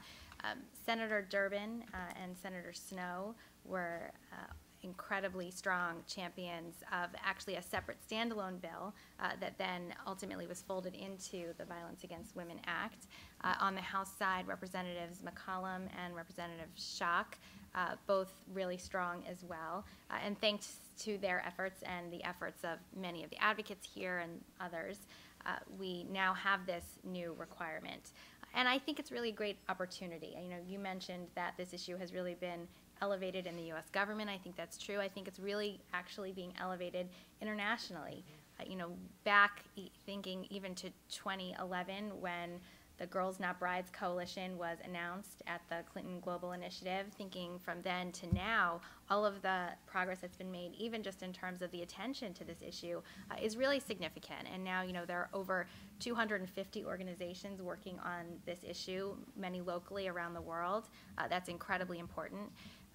Um, Senator Durbin uh, and Senator Snowe were uh, incredibly strong champions of actually a separate standalone bill uh, that then ultimately was folded into the Violence Against Women Act. Uh, on the House side, Representatives McCollum and Representative Schock, uh, both really strong as well. Uh, and thanks to their efforts and the efforts of many of the advocates here and others, uh, we now have this new requirement. And I think it's really a great opportunity. You know, you mentioned that this issue has really been elevated in the U.S. government. I think that's true. I think it's really actually being elevated internationally. Uh, you know, back e thinking even to 2011 when the Girls Not Brides Coalition was announced at the Clinton Global Initiative. Thinking from then to now, all of the progress that's been made, even just in terms of the attention to this issue, uh, is really significant. And now, you know, there are over 250 organizations working on this issue, many locally around the world. Uh, that's incredibly important.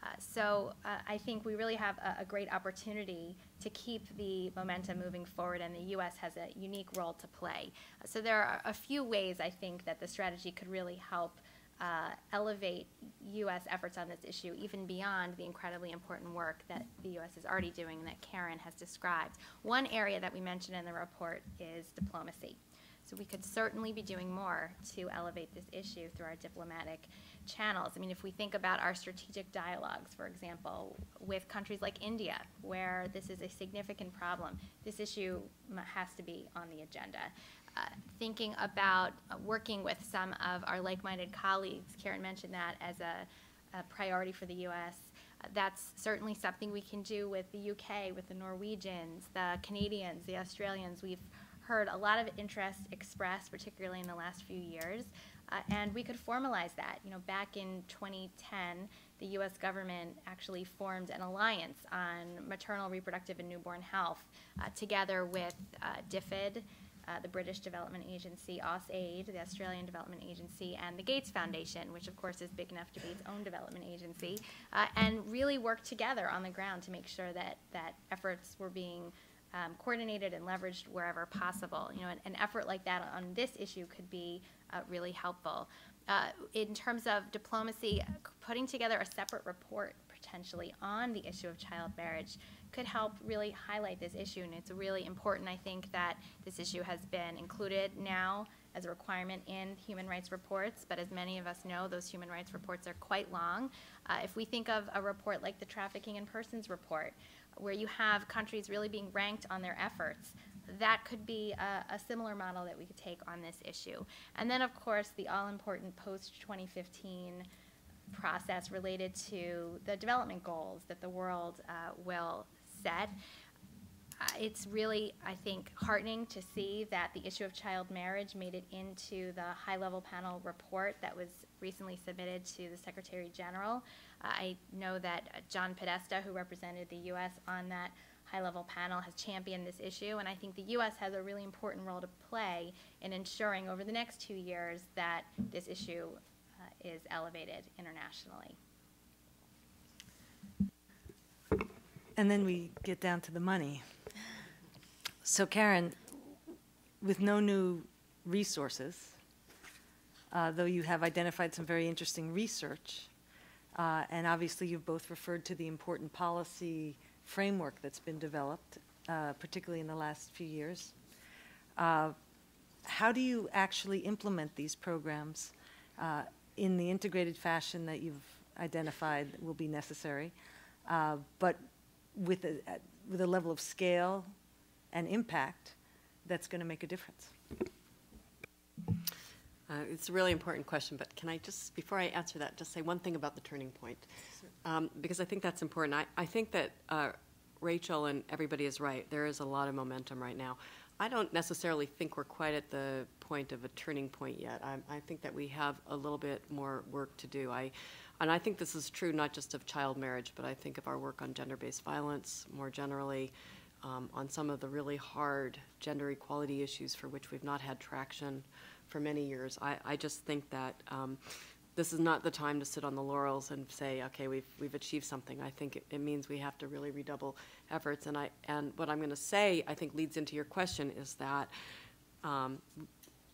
Uh, so uh, I think we really have a, a, great opportunity to keep the momentum moving forward, and the U.S. has a unique role to play. Uh, so there are a few ways I think that the strategy could really help uh, elevate U.S. efforts on this issue, even beyond the incredibly important work that the U.S. is already doing and that Caren has described. One area that we mentioned in the report is diplomacy. So we could certainly be doing more to elevate this issue through our diplomatic channels. I mean, if we think about our strategic dialogues, for example, with countries like India, where this is a significant problem, this issue has to be on the agenda. Uh, thinking about uh, working with some of our like-minded colleagues, Caren mentioned that as a, a priority for the U.S. Uh, that's certainly something we can do with the UK, with the Norwegians, the Canadians, the Australians. We've heard a lot of interest expressed, particularly in the last few years, uh, and we could formalize that. You know, back in 2010, the U.S. government actually formed an alliance on maternal, reproductive, and newborn health, uh, together with uh, DFID, uh, the British Development Agency, AusAid, the Australian Development Agency, and the Gates Foundation, which of course is big enough to be its own development agency, uh, and really work together on the ground to make sure that, that efforts were being um, coordinated and leveraged wherever possible. You know, an, an effort like that on this issue could be uh, really helpful. Uh, in terms of diplomacy, putting together a separate report potentially on the issue of child marriage could help really highlight this issue. And it's really important, I think, that this issue has been included now as a requirement in human rights reports. But as many of us know, those human rights reports are quite long. Uh, if we think of a report like the Trafficking in Persons report, where you have countries really being ranked on their efforts, that could be a, a, similar model that we could take on this issue. And then, of course, the all important post 2015 process related to the development goals that the world uh, will set. Uh, it's really, I think, heartening to see that the issue of child marriage made it into the high level panel report that was recently submitted to the Secretary General. Uh, I know that John Podesta, who represented the U.S. on that high level panel, has championed this issue, and I think the U.S. has a really important role to play in ensuring over the next two years that this issue uh, is elevated internationally. And then we get down to the money. So, Caren, with no new resources, uh, though you have identified some very interesting research, uh, and obviously you've both referred to the important policy framework that's been developed, uh, particularly in the last few years. Uh, how do you actually implement these programs uh, in the integrated fashion that you've identified will be necessary, uh, but with a, with a level of scale and impact that's going to make a difference? Uh, it's a really important question, but can I just, before I answer that, just say one thing about the turning point? Um, because I think that's important. I, I think that uh, Rachel and everybody is right. There is a lot of momentum right now. I don't necessarily think we're quite at the point of a turning point yet. I, I think that we have a little bit more work to do. I, and I think this is true not just of child marriage, but I think of our work on gender based violence more generally, um, on some of the really hard gender equality issues for which we've not had traction for many years. I, I just think that um, this is not the time to sit on the laurels and say, okay, we've, we've achieved something. I think it, it means we have to really redouble efforts. And, I, and what I'm going to say, I think, leads into your question is that um,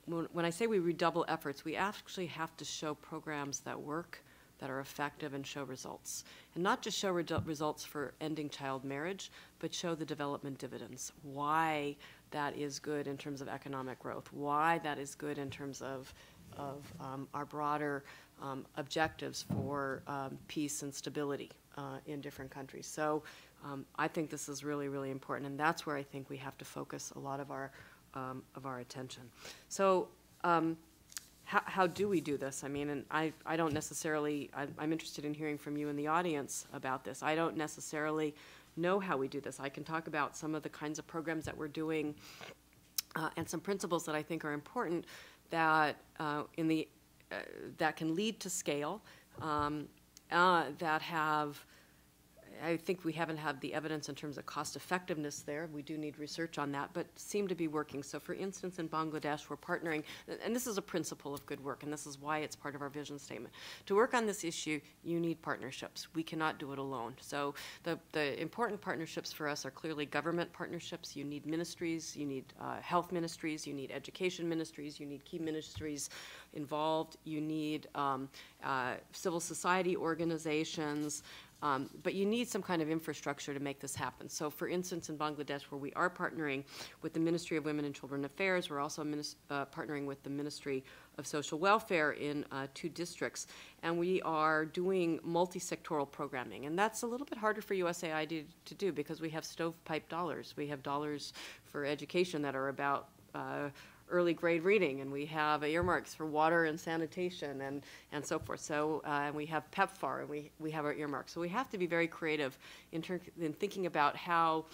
when, when I say we redouble efforts, we actually have to show programs that work that are effective and show results. And not just show re results for ending child marriage, but show the development dividends. Why that is good in terms of economic growth, why that is good in terms of, of um, our broader um, objectives for um, peace and stability uh, in different countries. So um, I think this is really, really important, and that's where I think we have to focus a lot of our, um, of our attention. So how, how do we do this? I mean, and I, I don't necessarily, I, I'm interested in hearing from you in the audience about this. I don't necessarily know how we do this. I can talk about some of the kinds of programs that we're doing uh, and some principles that I think are important that uh, in the uh, that can lead to scale um, uh, that have I think we haven't had the evidence in terms of cost effectiveness there. We do need research on that, but seem to be working. So, for instance, in Bangladesh, we're partnering, and this is a principle of good work, and this is why it's part of our vision statement. To work on this issue, you need partnerships. We cannot do it alone. So, the, the important partnerships for us are clearly government partnerships. You need ministries, you need uh, health ministries, you need education ministries, you need key ministries involved, you need um, uh, civil society organizations Um, but you need some kind of infrastructure to make this happen. So, for instance, in Bangladesh, where we are partnering with the Ministry of Women and Children Affairs, we're also uh, partnering with the Ministry of Social Welfare in uh, two districts, and we are doing multi-sectoral programming, and that's a little bit harder for USAID to, to do because we have stovepipe dollars. We have dollars for education that are about uh, early grade reading, and we have earmarks for water and sanitation and, and so forth. So uh, and we have PEPFAR, and we, we have our earmarks. So we have to be very creative in, in thinking about how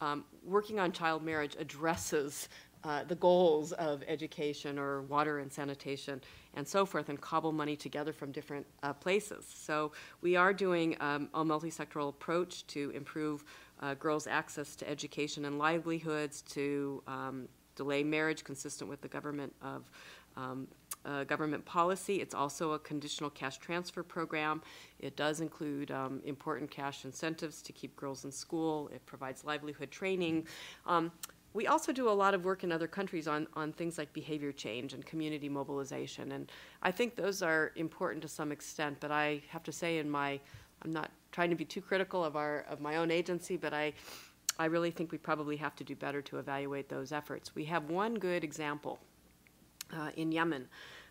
um, working on child marriage addresses uh, the goals of education or water and sanitation and so forth and cobble money together from different uh, places. So we are doing um, a multi-sectoral approach to improve uh, girls' access to education and livelihoods, to um, delay marriage consistent with the government of um, uh, government policy. It's also a conditional cash transfer program. It does include um, important cash incentives to keep girls in school. It provides livelihood training. Um, we also do a lot of work in other countries on, on things like behavior change and community mobilization. And I think those are important to some extent, but I have to say in my, I'm not trying to be too critical of our of my own agency, but I I really think we probably have to do better to evaluate those efforts. We have one good example uh, in Yemen.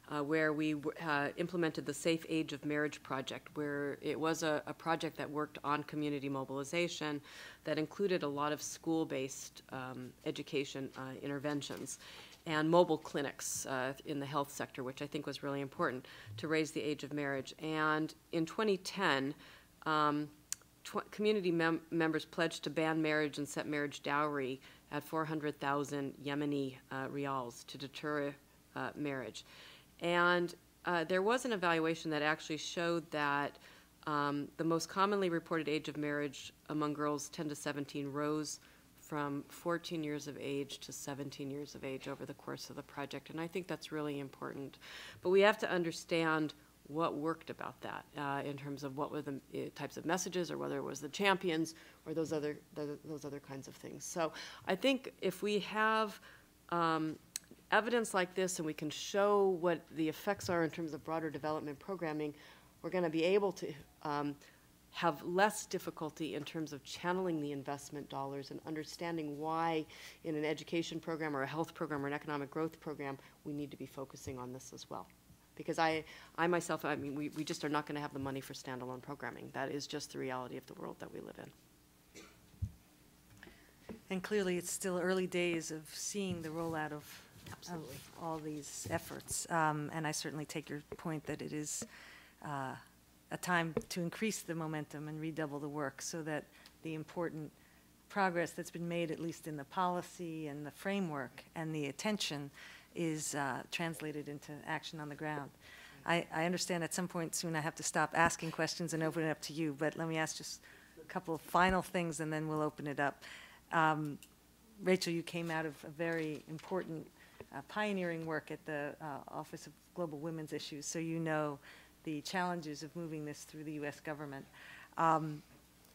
Uh, where we uh, implemented the Safe Age of Marriage project, where it was a, a, project that worked on community mobilization that included a lot of school based um, education uh, interventions and mobile clinics uh, in the health sector, which I think was really important to raise the age of marriage. And in 2010, um, community mem- members pledged to ban marriage and set marriage dowry at 400,000 Yemeni uh, rials to deter uh, marriage. And uh, there was an evaluation that actually showed that um, the most commonly reported age of marriage among girls 10 to 17 rose from 14 years of age to 17 years of age over the course of the project. And I think that's really important. But we have to understand what worked about that uh, in terms of what were the uh, types of messages or whether it was the champions or those other the, those other kinds of things. So i think if we have um, evidence like this and we can show what the effects are in terms of broader development programming we're going to be able to um, have less difficulty in terms of channeling the investment dollars and understanding why in an education program or a health program or an economic growth program we need to be focusing on this as well because I, I myself, I mean, we, we just are not going to have the money for standalone programming. That is just the reality of the world that we live in. And clearly, it's still early days of seeing the rollout of, of all these efforts. Um, and I certainly take your point that it is uh, a time to increase the momentum and redouble the work so that the important progress that's been made, at least in the policy and the framework and the attention, is uh, translated into action on the ground. I, I understand at some point soon I have to stop asking questions and open it up to you, but let me ask just a couple of final things and then we'll open it up. Um, Rachel, you came out of a very important uh, pioneering work at the uh, Office of Global Women's Issues, so you know the challenges of moving this through the U.S. government. Um,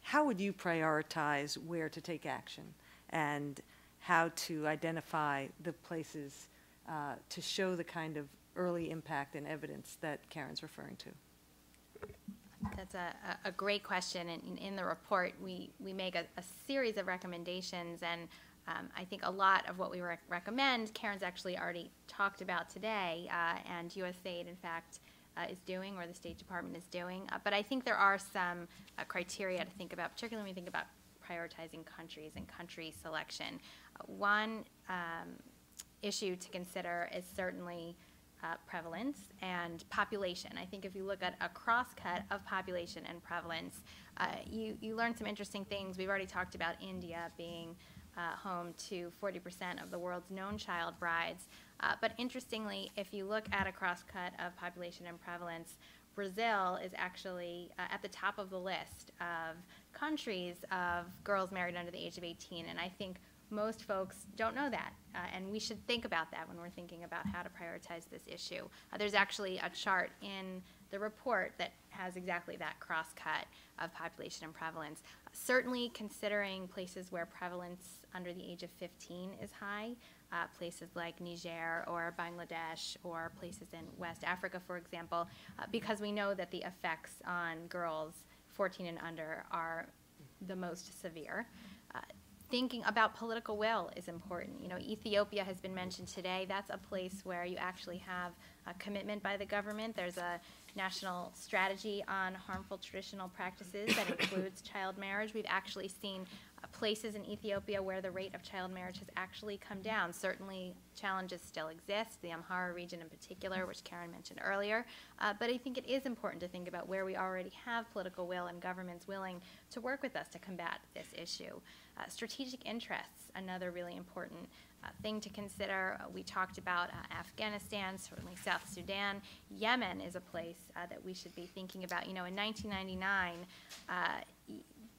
how would you prioritize where to take action and how to identify the places uh, to show the kind of early impact and evidence that Caren's referring to? That's a, a great question. And in, the report, we, we make a, a series of recommendations. And um, I think a lot of what we rec- recommend, Caren's actually already talked about today, uh, and USAID, in fact, uh, is doing, or the State Department is doing. Uh, but I think there are some uh, criteria to think about, particularly when we think about prioritizing countries and country selection. Uh, one, um, issue to consider is certainly uh, prevalence and population. I think if you look at a crosscut of population and prevalence, uh, you, you learn some interesting things. We've already talked about India being uh, home to 40% of the world's known child brides. Uh, but interestingly, if you look at a crosscut of population and prevalence, Brazil is actually uh, at the top of the list of countries of girls married under the age of 18. And I think most folks don't know that, uh, and we should think about that when we're thinking about how to prioritize this issue. Uh, there's actually a chart in the report that has exactly that cross cut of population and prevalence. Certainly, considering places where prevalence under the age of 15 is high, uh, places like Niger or Bangladesh or places in West Africa, for example, uh, because we know that the effects on girls 14 and under are the most severe. Uh, thinking about political will is important. You know, Ethiopia has been mentioned today. That's a place where you actually have a commitment by the government. There's a national strategy on harmful traditional practices that includes child marriage. We've actually seen uh, places in Ethiopia where the rate of child marriage has actually come down. Certainly, challenges still exist, the Amhara region in particular, which Caren mentioned earlier. Uh, but I think it is important to think about where we already have political will and governments willing to work with us to combat this issue. Uh, strategic interests, another really important uh, thing to consider. Uh, we talked about uh, Afghanistan, certainly South Sudan. Yemen is a place uh, that we should be thinking about. You know, in 1999,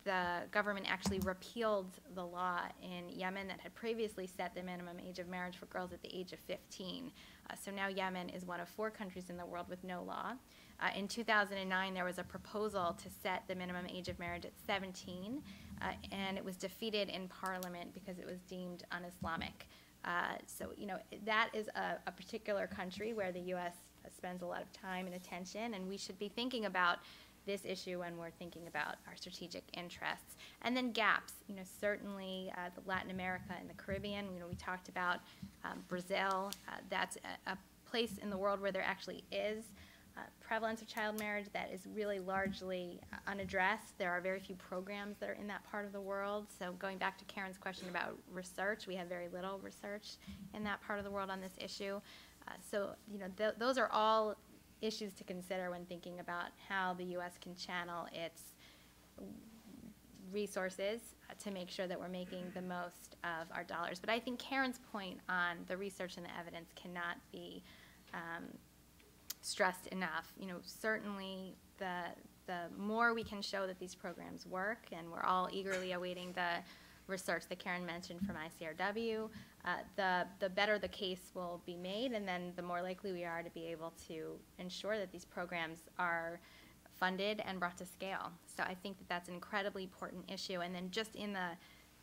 the government actually repealed the law in Yemen that had previously set the minimum age of marriage for girls at the age of 15. Uh, so now Yemen is one of four countries in the world with no law. Uh, in 2009, there was a proposal to set the minimum age of marriage at 17, uh, and it was defeated in parliament because it was deemed un-Islamic. Uh, so, you know, that is a, a particular country where the U.S. spends a lot of time and attention, and we should be thinking about this issue when we're thinking about our strategic interests. And then gaps, you know, certainly uh, the Latin America and the Caribbean, you know, we talked about um, Brazil. Uh, that's a, a, place in the world where there actually is uh, prevalence of child marriage that is really largely uh, unaddressed. There are very few programs that are in that part of the world. So going back to Caren's question about research, we have very little research in that part of the world on this issue. Uh, so, you know, th those are all issues to consider when thinking about how the U.S. can channel its resources to make sure that we're making the most of our dollars. But I think Caren's point on the research and the evidence cannot be um, stressed enough. You know, certainly the the more we can show that these programs work, and we're all eagerly awaiting the research that Caren mentioned from ICRW, uh, the, the better the case will be made, and then the more likely we are to be able to ensure that these programs are funded and brought to scale. So I think that that's an incredibly important issue. And then just in the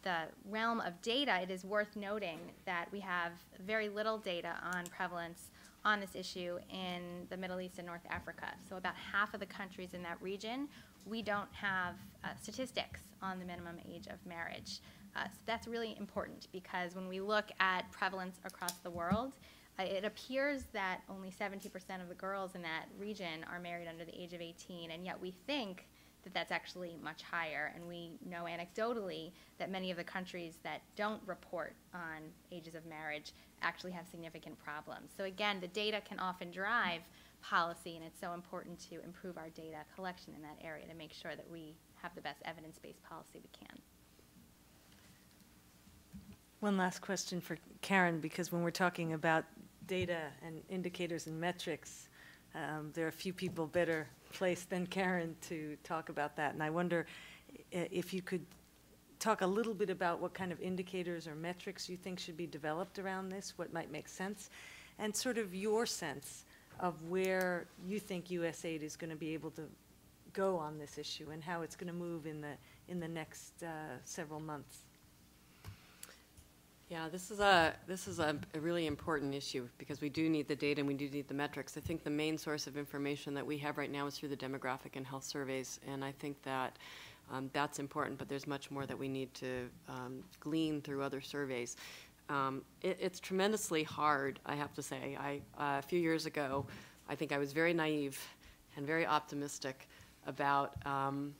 the realm of data, it is worth noting that we have very little data on prevalence on this issue in the Middle East and North Africa. So about half of the countries in that region, we don't have uh, statistics on the minimum age of marriage. Uh, so that's really important because when we look at prevalence across the world, uh, it appears that only 70% of the girls in that region are married under the age of 18, and yet we think that that's actually much higher. And we know anecdotally that many of the countries that don't report on ages of marriage actually have significant problems. So again, the data can often drive policy, and it's so important to improve our data collection in that area to make sure that we have the best evidence-based policy we can. One last question for Caren, because when we're talking about data and indicators and metrics, um, there are a few people better placed than Caren to talk about that. And I wonder if you could talk a little bit about what kind of indicators or metrics you think should be developed around this, what might make sense, and sort of your sense of where you think USAID is going to be able to go on this issue and how it's going to move in the in the next uh, several months. Yeah, this is a this is a, a, really important issue because we do need the data and we do need the metrics. I think the main source of information that we have right now is through the demographic and health surveys, and I think that um, that's important. But there's much more that we need to um, glean through other surveys. Um, it, it's tremendously hard, I have to say. I uh, a few years ago, I think I was very naive and very optimistic about um,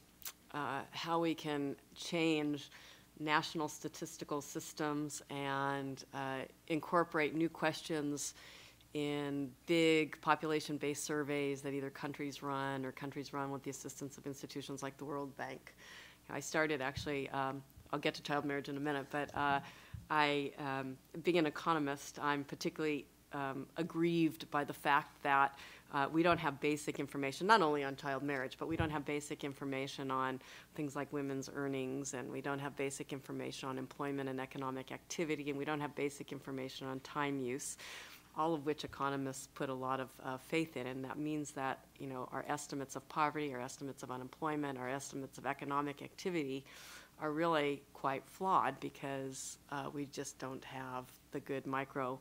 uh, how we can change national statistical systems and uh, incorporate new questions in big population-based surveys that either countries run or countries run with the assistance of institutions like the World Bank. I started actually, um, I'll get to child marriage in a minute, but uh, I, um, being an economist, I'm particularly um, aggrieved by the fact that uh, we don't have basic information, not only on child marriage, but we don't have basic information on things like women's earnings, and we don't have basic information on employment and economic activity, and we don't have basic information on time use, all of which economists put a lot of uh, faith in. And that means that you know our estimates of poverty, our estimates of unemployment, our estimates of economic activity are really quite flawed because uh, we just don't have the good micro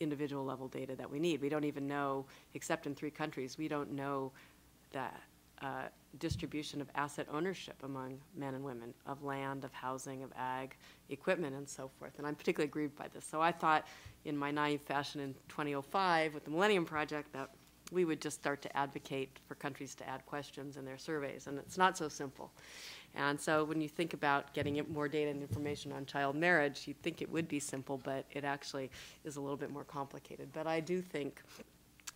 individual level data that we need. We don't even know, except in three countries, we don't know that uh, distribution of asset ownership among men and women, of land, of housing, of ag, equipment, and so forth. And I'm particularly aggrieved by this. So I thought, in my naive fashion in 2005 with the Millennium Project, that we would just start to advocate for countries to add questions in their surveys. And it's not so simple. And so when you think about getting more data and information on child marriage, you'd think it would be simple, but it actually is a little bit more complicated. But I do think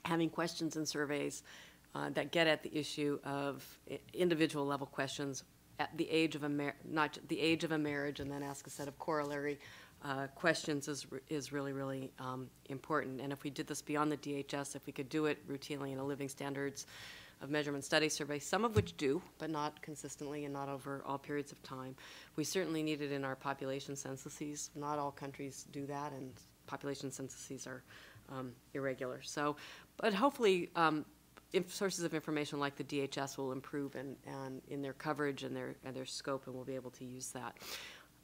having questions in surveys uh, that get at the issue of individual level questions at the age of a mar- not the age of a marriage, and then ask a set of corollary uh, questions is is really really um, important. And if we did this beyond the DHS, if we could do it routinely in a living standards of measurement study survey, some of which do, but not consistently and not over all periods of time. We certainly need it in our population censuses. Not all countries do that, and population censuses are um, irregular. So, but hopefully, um, sources of information like the DHS will improve and, and in their coverage and their, and their scope, and we'll be able to use that.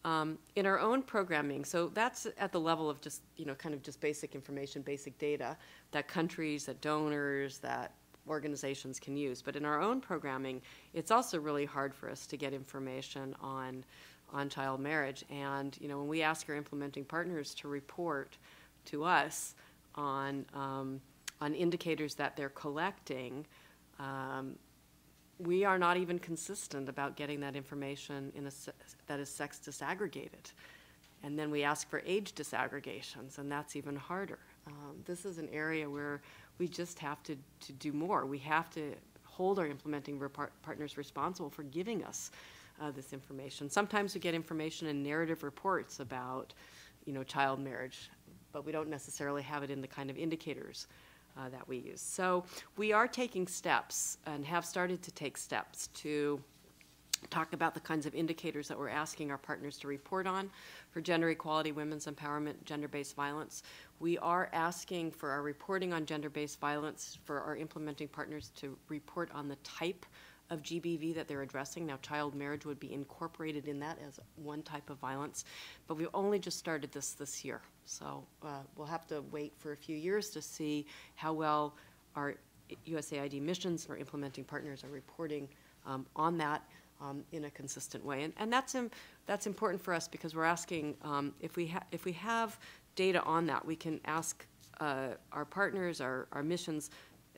Um, in our own programming, so that's at the level of just, you know, kind of just basic information, basic data that countries, that donors, that organizations can use. But in our own programming, it's also really hard for us to get information on on child marriage. And you know, when we ask our implementing partners to report to us on um, on indicators that they're collecting, um, we are not even consistent about getting that information in a that is sex disaggregated. And then we ask for age disaggregations, and that's even harder. Um, this is an area where we just have to, to do more. We have to hold our implementing partners responsible for giving us uh, this information. Sometimes we get information in narrative reports about, you know, child marriage, but we don't necessarily have it in the kind of indicators uh, that we use. So we are taking steps and have started to take steps to talk about the kinds of indicators that we're asking our partners to report on for gender equality, women's empowerment, gender-based violence. We are asking for our reporting on gender-based violence for our implementing partners to report on the type of GBV that they're addressing. Now, child marriage would be incorporated in that as one type of violence, but we've only just started this this year. So uh, we'll have to wait for a few years to see how well our USAID missions, our implementing partners are reporting um, on that um, in a consistent way. And, and that's, Im- that's important for us because we're asking um, if, we if we have data on that, we can ask uh, our partners, our, our missions,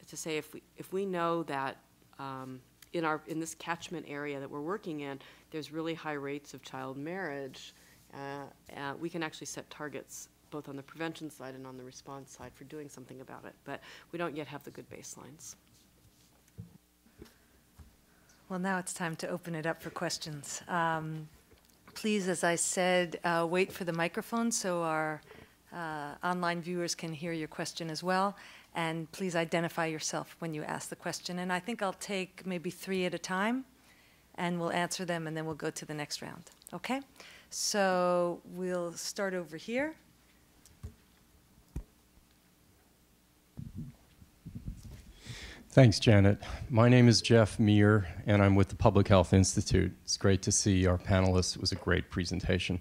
to say if we, if we know that um, in, our, in this catchment area that we're working in, there's really high rates of child marriage, uh, uh, we can actually set targets both on the prevention side and on the response side for doing something about it. But we don't yet have the good baselines. Well, now it's time to open it up for questions. Um, please, as I said, uh, wait for the microphone so our uh, online viewers can hear your question as well. And please identify yourself when you ask the question. And I think I'll take maybe three at a time and we'll answer them and then we'll go to the next round. Okay? So we'll start over here. Thanks, Janet. My name is Jeff Meer, and I'm with the Public Health Institute. It's great to see our panelists. It was a great presentation.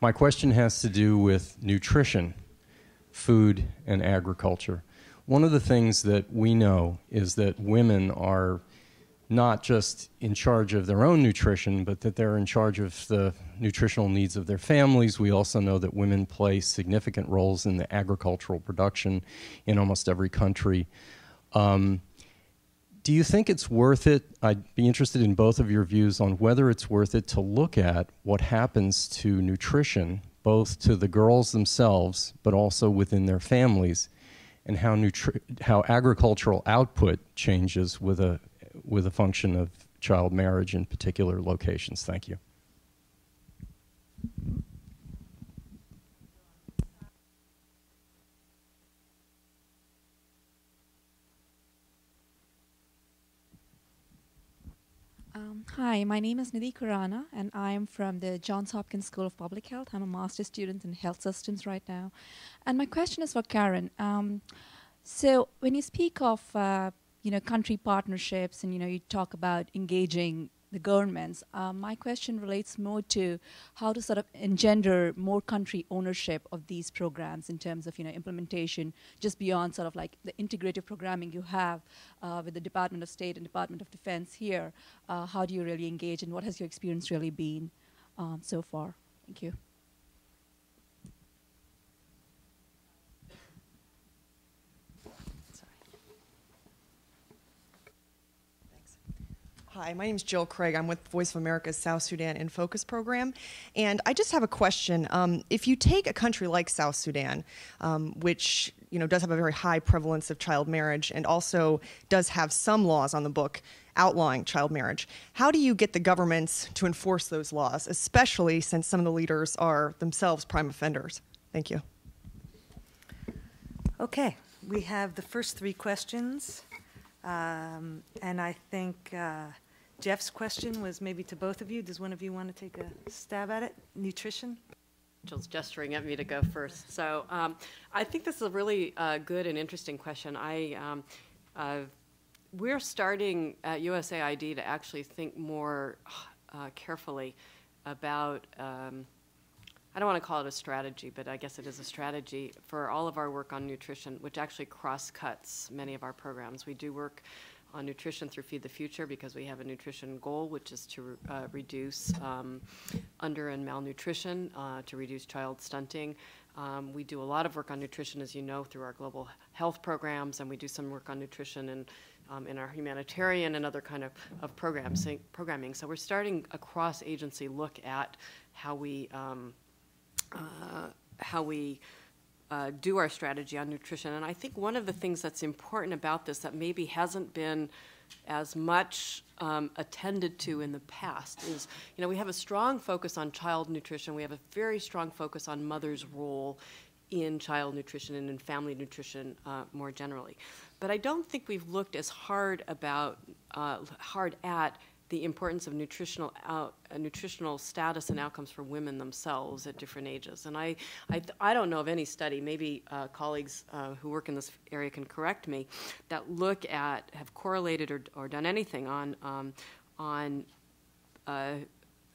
My question has to do with nutrition, food, and agriculture. One of the things that we know is that women are not just in charge of their own nutrition, but that they're in charge of the nutritional needs of their families. We also know that women play significant roles in the agricultural production in almost every country. Um, do you think it's worth it? I'd be interested in both of your views on whether it's worth it to look at what happens to nutrition, both to the girls themselves, but also within their families, and how, nutri- how agricultural output changes with a, with a function of child marriage in particular locations. Thank you. Um, hi, my name is Nidhi Kurana, and I'm from the Johns Hopkins School of Public Health. I'm a master's student in health systems right now. And my question is for Caren. Um, so, when you speak of uh, you know country partnerships, and you know you talk about engaging the governments. Um, my question relates more to how to sort of engender more country ownership of these programs in terms of you know implementation, just beyond sort of like the integrative programming you have uh, with the Department of State and Department of Defense here. Uh, how do you really engage, and what has your experience really been um, so far? Thank you. Hi, my name is Jill Craig. I'm with Voice of America's South Sudan in Focus program. And I just have a question. Um, if you take a country like South Sudan, um, which you know, does have a very high prevalence of child marriage and also does have some laws on the book outlawing child marriage, how do you get the governments to enforce those laws, especially since some of the leaders are themselves prime offenders? Thank you. Okay, we have the first three questions. Um, and I think uh, Jeff's question was maybe to both of you. Does one of you want to take a stab at it? Nutrition? Jill's gesturing at me to go first. So um, I think this is a really uh, good and interesting question. I um, uh, we're starting at USAID to actually think more uh, carefully about. Um, I don't want to call it a strategy, but I guess it is a strategy for all of our work on nutrition, which actually cross cuts many of our programs. We do work on nutrition through Feed the Future because we have a nutrition goal, which is to uh, reduce um, under and malnutrition, uh, to reduce child stunting. Um, we do a lot of work on nutrition, as you know, through our global health programs, and we do some work on nutrition in, um, in our humanitarian and other kind of, of programs, programming. So we're starting a cross-agency look at how we, um, uh, how we uh, do our strategy on nutrition. And I think one of the things that's important about this that maybe hasn't been as much um, attended to in the past is, you know, we have a strong focus on child nutrition. We have a very strong focus on mother's role in child nutrition and in family nutrition uh, more generally. But I don't think we've looked as hard about uh, hard at the importance of nutritional out, uh, nutritional status and outcomes for women themselves at different ages. And I, I, I don't know of any study, maybe uh, colleagues uh, who work in this area can correct me, that look at, have correlated or, or done anything on, um, on uh,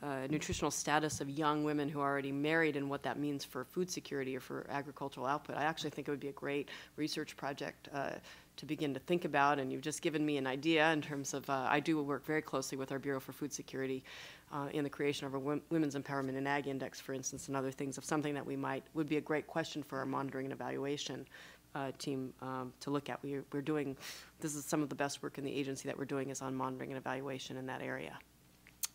uh, nutritional status of young women who are already married and what that means for food security or for agricultural output. I actually think it would be a great research project uh, to begin to think about, and you've just given me an idea in terms of, uh, I do work very closely with our Bureau for Food Security uh, in the creation of a Women's Empowerment in Ag Index, for instance, and other things of something that we might, would be a great question for our monitoring and evaluation uh, team um, to look at. We, are doing, this is some of the best work in the agency that we're doing is on monitoring and evaluation in that area.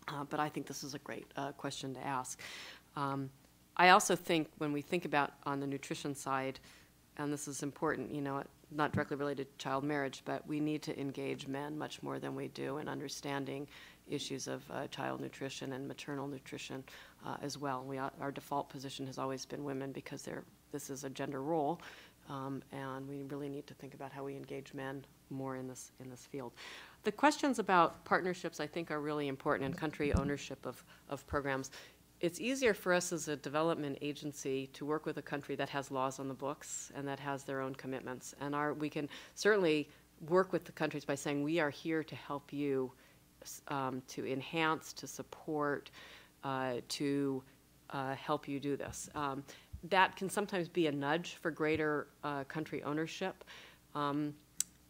Uh, but I think this is a great uh, question to ask. Um, I also think when we think about on the nutrition side, and this is important, you know, not directly related to child marriage, but we need to engage men much more than we do in understanding issues of uh, child nutrition and maternal nutrition uh, as well. We, our default position has always been women because this is a gender role, um, and we really need to think about how we engage men more in this in this field. The questions about partnerships, I think, are really important in country ownership of, of programs it's easier for us as a development agency to work with a country that has laws on the books and that has their own commitments. And our, we can certainly work with the countries by saying we are here to help you um, to enhance, to support, uh, to uh, help you do this. Um, that can sometimes be a nudge for greater uh, country ownership. Um,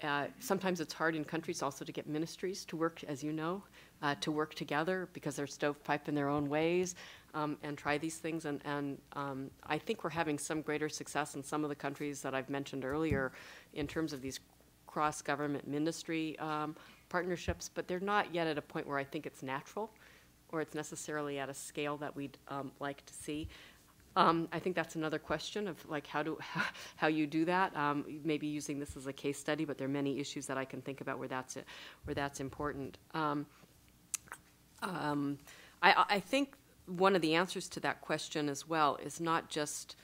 uh, sometimes it's hard in countries also to get ministries to work, as you know, uh, to work together because they're stovepipe in their own ways um, and try these things. And, and um, I think we're having some greater success in some of the countries that I've mentioned earlier in terms of these cross government ministry um, partnerships, but they're not yet at a point where I think it's natural or it's necessarily at a scale that we'd um, like to see. Um, I think that's another question of like how do how you do that. Um, maybe using this as a case study, but there are many issues that I can think about where that's where that's important. Um, um I, I, think one of the answers to that question as well is not just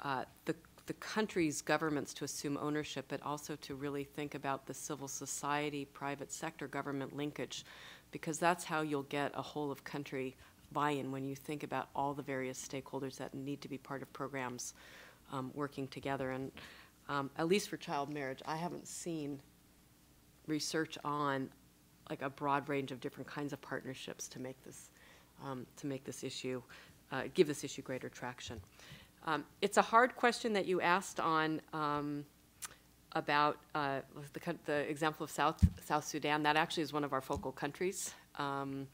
uh, the the country's governments to assume ownership, but also to really think about the civil society, private sector, government linkage, because that's how you'll get a whole of country buy-in when you think about all the various stakeholders that need to be part of programs um, working together. And um, at least for child marriage, I haven't seen research on like a broad range of different kinds of partnerships to make this um, to make this issue uh, give this issue greater traction. Um, it's a hard question that you asked on um, about uh, the, the, example of South South Sudan. That actually is one of our focal countries, um,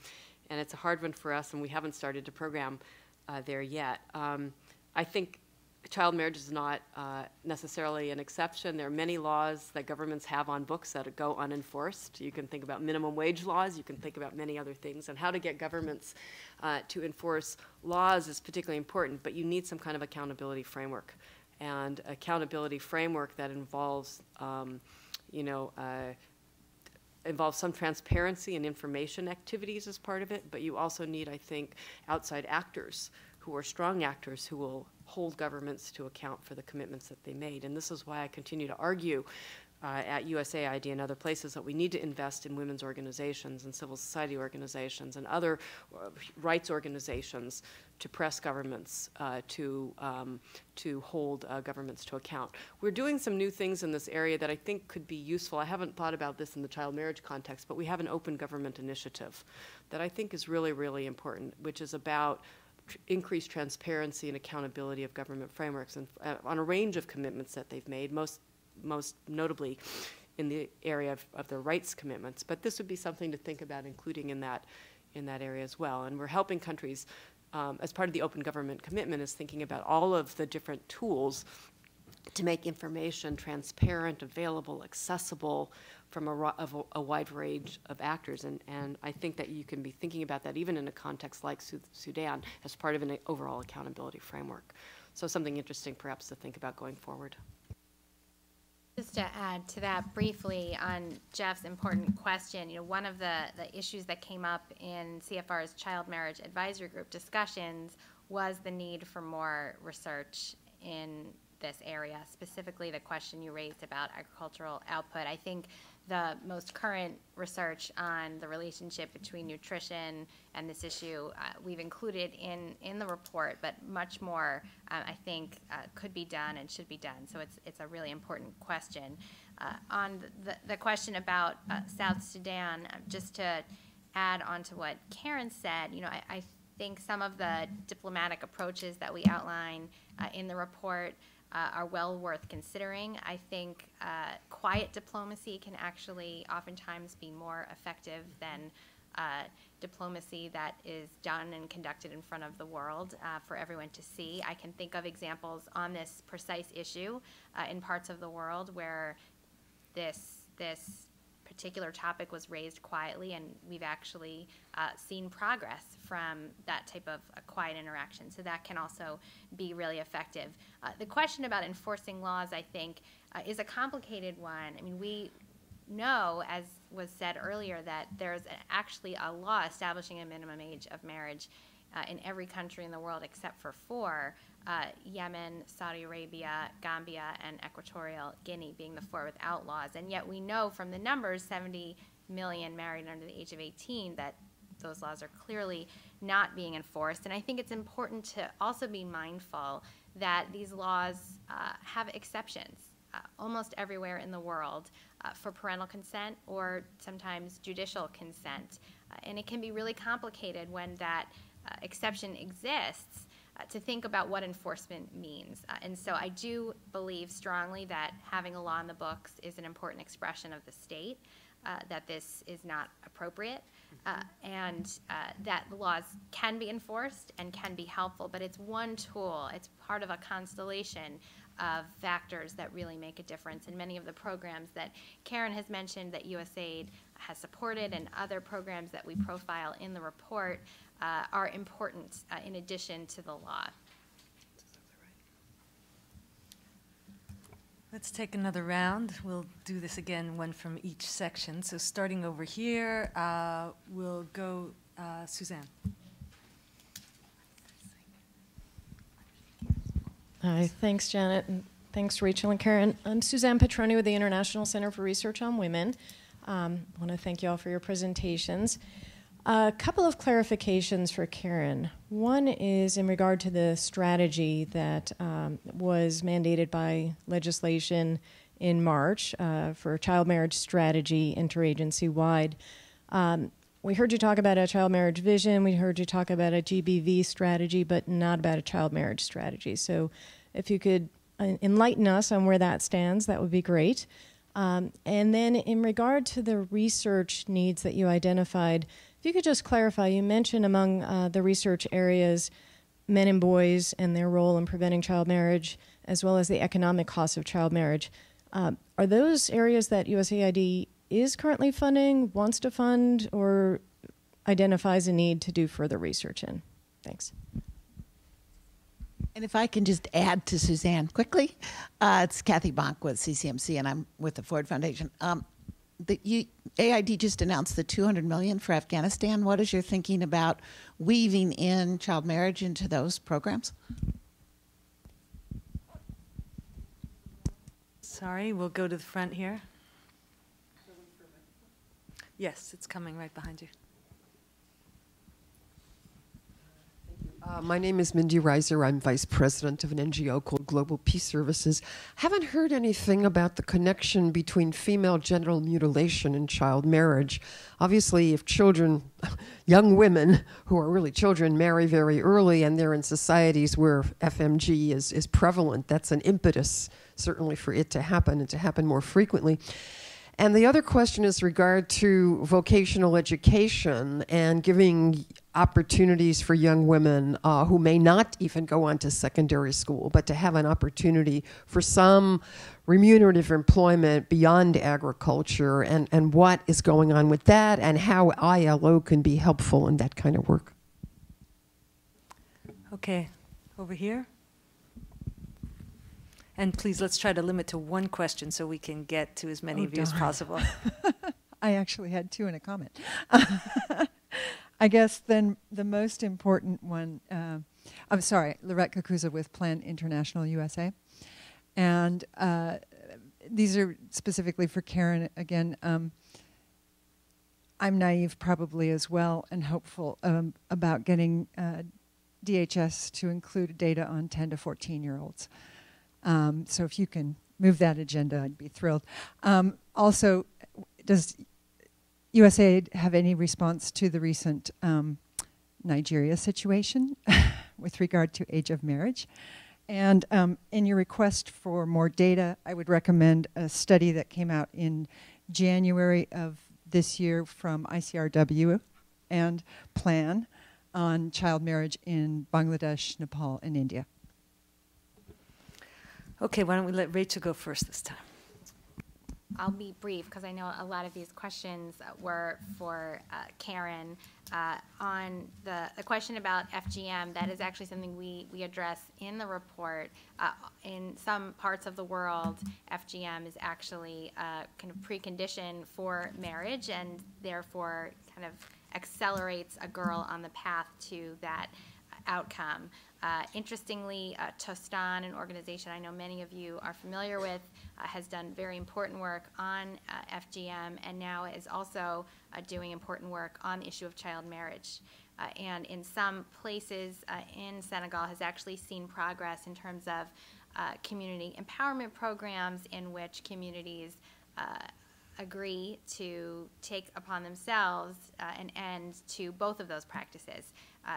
and it's a hard one for us, and we haven't started to program uh, there yet. Um, I think child marriage is not uh, necessarily an exception. There are many laws that governments have on books that go unenforced. You can think about minimum wage laws, you can think about many other things, and how to get governments uh, to enforce laws is particularly important, but you need some kind of accountability framework. And accountability framework that involves, um, you know, uh, involves some transparency and information activities as part of it, but you also need, I think, outside actors who are strong actors who will hold governments to account for the commitments that they made. And this is why I continue to argue uh, at USAID and other places that we need to invest in women's organizations and civil society organizations and other uh, rights organizations to press governments uh, to, um, to hold uh, governments to account. We're doing some new things in this area that I think could be useful. I haven't thought about this in the child marriage context, but we have an open government initiative that I think is really, really important, which is about increased transparency and accountability of government frameworks and uh, on a range of commitments that they've made, most, most notably in the area of, of their rights commitments. But this would be something to think about including in that, in that area as well. And we're helping countries, um, as part of the open government commitment, is thinking about all of the different tools to make information transparent, available, accessible from a, a, a, wide range of actors. And, and I think that you can be thinking about that even in a context like Sudan as part of an overall accountability framework. So something interesting perhaps to think about going forward. Just to add to that briefly on Jeff's important question, you know, one of the, the issues that came up in CFR's Child Marriage Advisory Group discussions was the need for more research in this area, specifically the question you raised about agricultural output. I think the most current research on the relationship between nutrition and this issue uh, we've included in, in the report, but much more uh, I think uh, could be done and should be done. So it's, it's a really important question. Uh, on the, the question about uh, South Sudan, uh, just to add on to what Caren said, you know, I, I think some of the diplomatic approaches that we outline in the report uh, are well worth considering. I think uh, quiet diplomacy can actually oftentimes be more effective than uh, diplomacy that is done and conducted in front of the world uh, for everyone to see. I can think of examples on this precise issue uh, in parts of the world where this this particular topic was raised quietly, and we've actually uh, seen progress from that type of quiet interaction. So that can also be really effective. Uh, the question about enforcing laws, I think, uh, is a complicated one. I mean, we know, as was said earlier, that there's actually a law establishing a minimum age of marriage uh, in every country in the world except for four uh, Yemen, Saudi Arabia, Gambia, and Equatorial Guinea being the four with outlaws. And yet we know from the numbers 70 million married under the age of 18 that those laws are clearly not being enforced. And I think it's important to also be mindful that these laws uh, have exceptions uh, almost everywhere in the world uh, for parental consent or sometimes judicial consent. Uh, and it can be really complicated when that uh, exception exists uh, to think about what enforcement means. Uh, and so I do believe strongly that having a law in the books is an important expression of the state, uh, that this is not appropriate, uh, and uh, that the laws can be enforced and can be helpful, but it's one tool, it's part of a constellation of factors that really make a difference. And many of the programs that Caren has mentioned that USAID has supported and other programs that we profile in the report uh, are important uh, in addition to the law. Let's take another round. We'll do this again, one from each section. So starting over here, uh, we'll go uh, Suzanne. Hi, thanks, Janet, and thanks, Rachel and Caren. I'm Suzanne Petroni with the International Center for Research on Women. Um, I want to thank you all for your presentations. A couple of clarifications for Caren. One is in regard to the strategy that um, was mandated by legislation in March uh, for child marriage strategy interagency wide. Um, we heard you talk about a child marriage vision. We heard you talk about a GBV strategy, but not about a child marriage strategy. So, if you could enlighten us on where that stands, that would be great. Um, and then, in regard to the research needs that you identified, if you could just clarify, you mentioned among uh, the research areas men and boys and their role in preventing child marriage, as well as the economic costs of child marriage. Uh, are those areas that USAID is currently funding, wants to fund, or identifies a need to do further research in? Thanks. And if I can just add to Suzanne quickly, uh, it's Kathy Bonk with CCMC, and I'm with the Ford Foundation. Um, the you, AID just announced the 200 million for Afghanistan. What is your thinking about weaving in child marriage into those programs? Sorry, we'll go to the front here. Yes, it's coming right behind you. Uh, my name is Mindy Reiser. I'm vice president of an NGO called Global Peace Services. Haven't heard anything about the connection between female genital mutilation and child marriage. Obviously, if children, young women who are really children, marry very early and they're in societies where FMG is, is prevalent, that's an impetus, certainly, for it to happen and to happen more frequently. And the other question is regard to vocational education and giving opportunities for young women uh, who may not even go on to secondary school, but to have an opportunity for some remunerative employment beyond agriculture and, and what is going on with that and how ILO can be helpful in that kind of work. Okay, over here. And please, let's try to limit to one question so we can get to as many Oh, of you as possible. I actually had two in a comment. I guess then the most important one, uh, I'm sorry, Lorette Kakuza with Plan International USA. And uh, these are specifically for Caren again. Um, I'm naive probably as well and hopeful um, about getting uh, DHS to include data on 10 to 14 year olds. Um, so if you can move that agenda, I'd be thrilled. Um, also, does USAID have any response to the recent um, Nigeria situation with regard to age of marriage? And um, in your request for more data, I would recommend a study that came out in January of this year from ICRW and Plan on child marriage in Bangladesh, Nepal, and India. Okay, why don't we let Rachel go first this time? I'll be brief because I know a lot of these questions uh, were for uh, Caren. Uh, on the, the question about FGM, that is actually something we, we address in the report. Uh, in some parts of the world, FGM is actually a kind of precondition for marriage and therefore kind of accelerates a girl on the path to that outcome. Uh, interestingly, uh, Tostan, an organization I know many of you are familiar with, uh, has done very important work on uh, FGM and now is also uh, doing important work on the issue of child marriage. Uh, and in some places in Senegal has actually seen progress in terms of community empowerment programs in which communities agree to take upon themselves an end to both of those practices.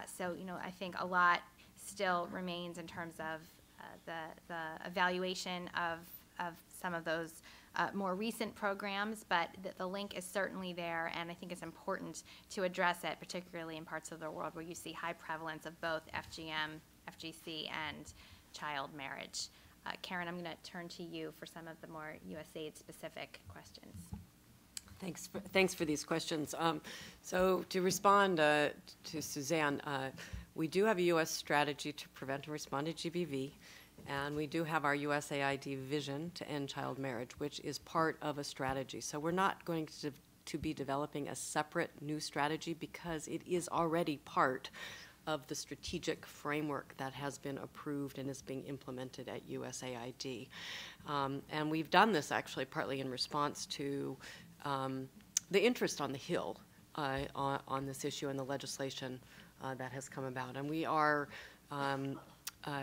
So, you know, I think a lot still remains in terms of uh, the, the evaluation of, of some of those uh, more recent programs, but the, the link is certainly there, and I think it's important to address it, particularly in parts of the world where you see high prevalence of both FGM, FGC, and child marriage. Uh, Caren, I'm going to turn to you for some of the more USAID specific questions. Thanks for, thanks for these questions. Um, so to respond uh, to Suzanne, uh, we do have a U.S. strategy to prevent and respond to GBV, and we do have our USAID vision to end child marriage, which is part of a strategy. So we're not going to, to be developing a separate new strategy because it is already part of the strategic framework that has been approved and is being implemented at USAID. Um, and we've done this actually partly in response to um, the interest on the Hill uh, on, on, this issue and the legislation uh, that has come about. And we are um, uh,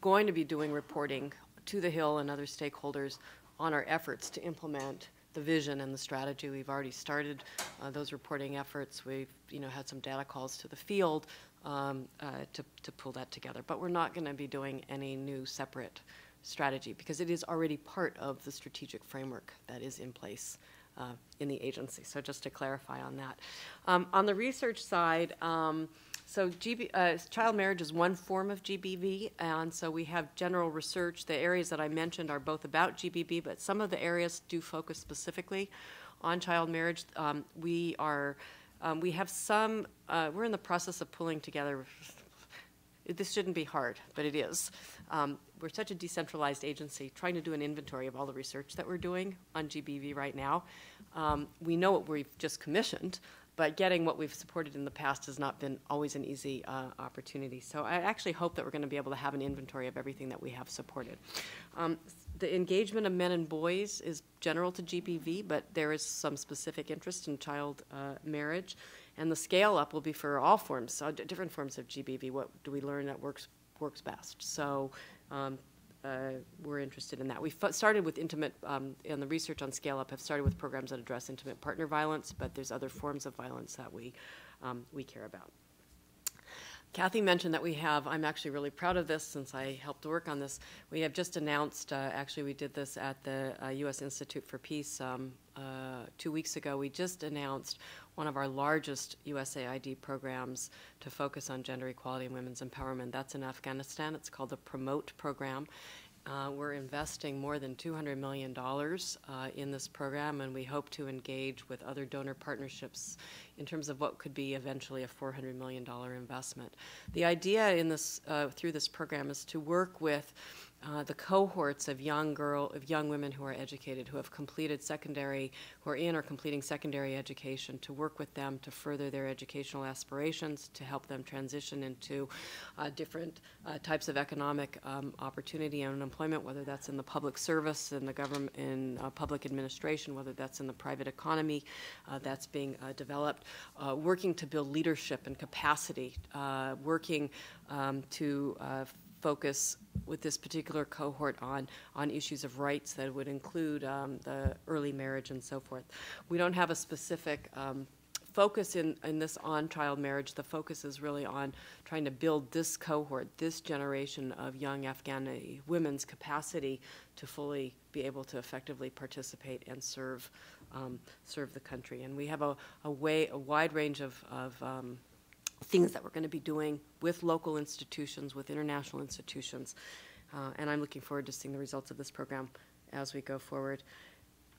going to be doing reporting to the Hill and other stakeholders on our efforts to implement the vision and the strategy. We've already started uh, those reporting efforts. We've you know had some data calls to the field um, uh, to to pull that together. But we're not going to be doing any new separate strategy because it is already part of the strategic framework that is in place. Uh, in the agency. So just to clarify on that. Um, on the research side, um, so GB, uh, child marriage is one form of GBV, and so we have general research. The areas that I mentioned are both about GBV, but some of the areas do focus specifically on child marriage. Um, we are, um, we have some. Uh, we're in the process of pulling together. This shouldn't be hard, but it is. Um, we're such a decentralized agency, trying to do an inventory of all the research that we're doing on GBV right now. Um, we know what we've just commissioned, but getting what we've supported in the past has not been always an easy uh, opportunity. So I actually hope that we're going to be able to have an inventory of everything that we have supported. Um, the engagement of men and boys is general to GBV, but there is some specific interest in child uh, marriage. And the scale up will be for all forms, uh, different forms of GBV. What do we learn that works works best? So um, uh, we're interested in that. We started with intimate, um, and the research on Scale Up have started with programs that address intimate partner violence, but there's other forms of violence that we, um, we care about. Kathy mentioned that we have, I'm actually really proud of this since I helped work on this. We have just announced, uh, actually, we did this at the uh, U.S. Institute for Peace um, uh, two weeks ago. We just announced one of our largest USAID programs to focus on gender equality and women's empowerment. That's in Afghanistan. It's called the Promote Program. Uh, we're investing more than $200 million uh, in this program, and we hope to engage with other donor partnerships in terms of what could be eventually a $400 million investment. The idea in this, uh, through this program is to work with uh, the cohorts of young girl of young women who are educated who have completed secondary who are in or completing secondary education to work with them to further their educational aspirations to help them transition into uh, different uh, types of economic um, opportunity and employment whether that's in the public service in the government in uh, public administration whether that's in the private economy uh, that's being uh, developed. Working to build leadership and capacity working um, to focus with this particular cohort on, on issues of rights that would include um, the early marriage and so forth. We don't have a specific um, focus in, in this on child marriage. The focus is really on trying to build this cohort, this generation of young Afghani women's capacity to fully be able to effectively participate and serve um, serve the country. And we have a, a way a wide range of, of um, things that we're going to be doing with local institutions, with international institutions. Uh, and I'm looking forward to seeing the results of this program as we go forward.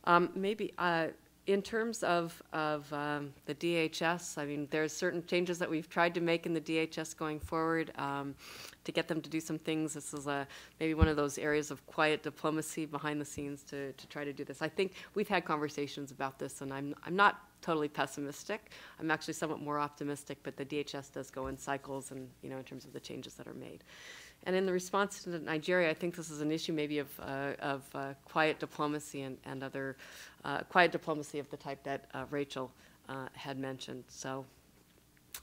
Um, maybe uh, in terms of, of um, the DHS, I mean, there's certain changes that we've tried to make in the DHS going forward um, to get them to do some things. This is a, maybe one of those areas of quiet diplomacy behind the scenes to, to try to do this. I think we've had conversations about this, and I'm, I'm not totally pessimistic. I'm actually somewhat more optimistic, but the DHS does go in cycles and, you know, in terms of the changes that are made. And in the response to Nigeria, I think this is an issue maybe of, uh, of uh, quiet diplomacy and, and other uh, quiet diplomacy of the type that uh, Rachel uh, had mentioned. So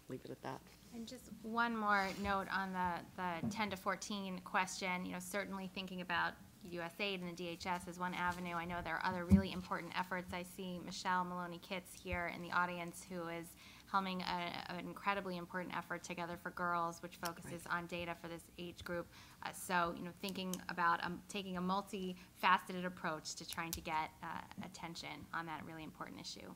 leave it at that. And just one more note on the, the 10 to 14 question, you know, certainly thinking about USAID and the DHS is one avenue. I know there are other really important efforts. I see Michelle Maloney Kitts here in the audience who is helming a, an incredibly important effort together for girls, which focuses right. on data for this age group. Uh, so, you know, thinking about um, taking a multifaceted approach to trying to get uh, attention on that really important issue.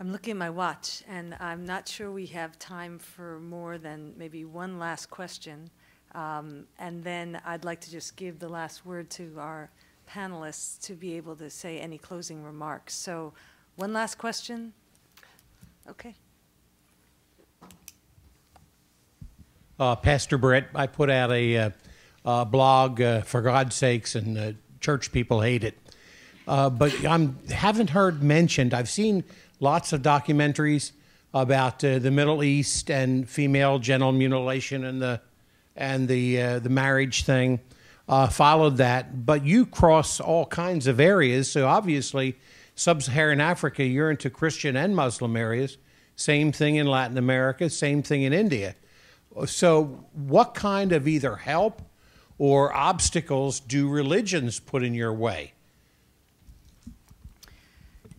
I'm looking at my watch, and I'm not sure we have time for more than maybe one last question. Um, and then I'd like to just give the last word to our panelists to be able to say any closing remarks. So, one last question. Okay. Uh, Pastor Brett, I put out a uh, blog uh, for God's sakes, and uh, church people hate it. Uh, but I haven't heard mentioned. I've seen lots of documentaries about the Middle East and female genital mutilation and the and the uh, the marriage thing. Uh, followed that, but you cross all kinds of areas. So obviously, sub-Saharan Africa, you're into Christian and Muslim areas. Same thing in Latin America. Same thing in India. So, what kind of either help or obstacles do religions put in your way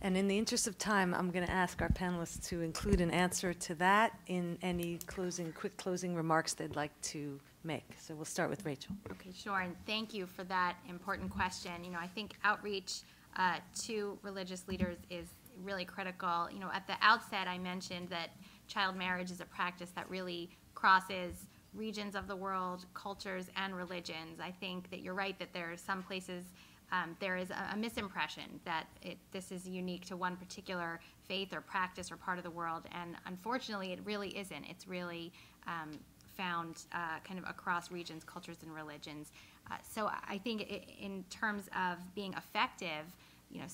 And in the interest of time, I'm going to ask our panelists to include an answer to that in any closing, quick closing remarks they'd like to make. So we'll start with Rachel. Okay, sure, and thank you for that important question. You know, I think outreach uh, to religious leaders is really critical. You know, at the outset, I mentioned that child marriage is a practice that really crosses regions of the world, cultures, and religions. I think that you're right that there are some places um, there is a, a misimpression that it, this is unique to one particular faith or practice or part of the world, and unfortunately, it really isn't. It's really um, found uh, kind of across regions, cultures, and religions. Uh, so I think it, in terms of being effective, you know,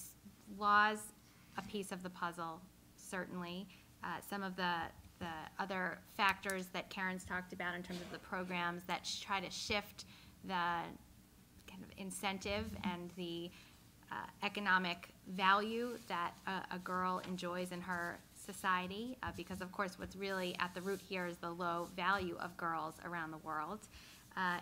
laws, a piece of the puzzle, certainly. Uh, some of the the other factors that Caren's talked about in terms of the programs that try to shift the incentive and the uh, economic value that a, a, girl enjoys in her society, uh, because of course what's really at the root here is the low value of girls around the world. Uh,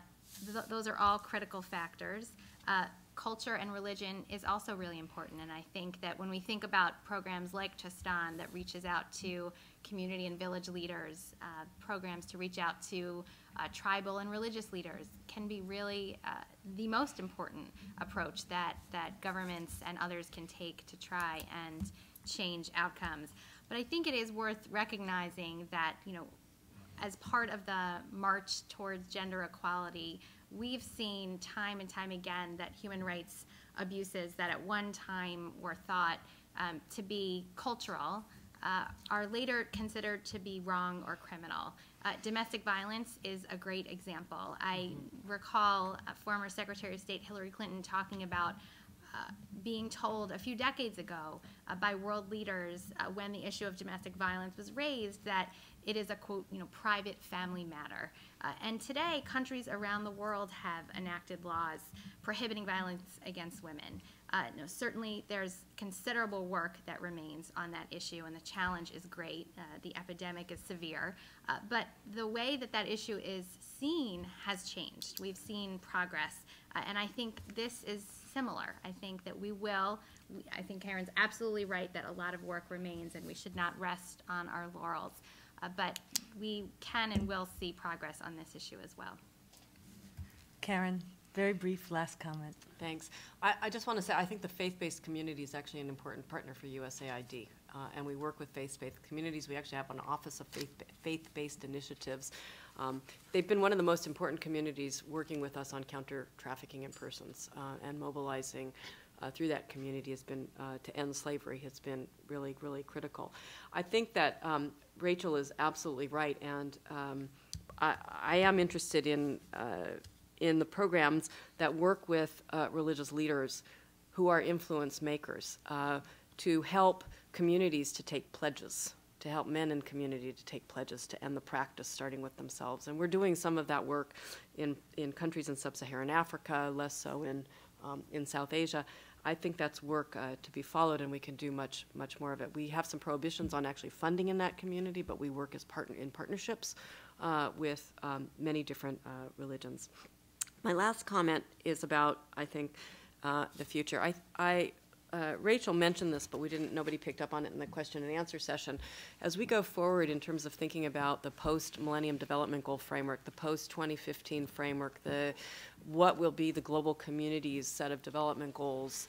th those are all critical factors. Uh, culture and religion is also really important. And I think that when we think about programs like Tostan that reaches out to community and village leaders, uh, programs to reach out to uh, tribal and religious leaders can be really uh, the most important approach that, that governments and others can take to try and change outcomes. But I think it is worth recognizing that, you know, as part of the march towards gender equality, we've seen time and time again that human rights abuses that at one time were thought um, to be cultural uh, are later considered to be wrong or criminal. Uh, domestic violence is a great example. I recall former Secretary of State Hillary Clinton talking about uh, being told a few decades ago uh, by world leaders uh, when the issue of domestic violence was raised that it is a quote, you know, private family matter. Uh, and today, countries around the world have enacted laws prohibiting violence against women. Uh, no, certainly, there's considerable work that remains on that issue, and the challenge is great. Uh, the epidemic is severe, uh, but the way that that issue is seen has changed. We've seen progress, uh, and I think this is similar. I think that we will. I think Caren's absolutely right that a lot of work remains, and we should not rest on our laurels. Uh, but we can and will see progress on this issue as well. Caren, very brief last comment. Thanks. I, I just want to say I think the faith-based community is actually an important partner for USAID. Uh, and we work with faith-based communities. We actually have an Office of Faith-Based Initiatives. Um, they've been one of the most important communities working with us on counter-trafficking in persons uh, and mobilizing uh, through that community has been uh, to end slavery has been really, really critical. I think that um, Rachel is absolutely right, and um, I, I, am interested in uh, in the programs that work with uh, religious leaders who are influence makers uh, to help communities to take pledges to help men in community to take pledges to end the practice starting with themselves and we're doing some of that work in in countries in sub-Saharan Africa less so in um, in South Asia I think that's work uh, to be followed, and we can do much, much more of it. We have some prohibitions on actually funding in that community, but we work as partner in partnerships uh, with um, many different uh, religions. My last comment is about, I think, uh, the future. I, I uh, Rachel mentioned this, but we didn't. Nobody picked up on it in the question and answer session. As we go forward in terms of thinking about the post Millennium Development Goal framework, the post 2015 framework, the what will be the global community's set of development goals,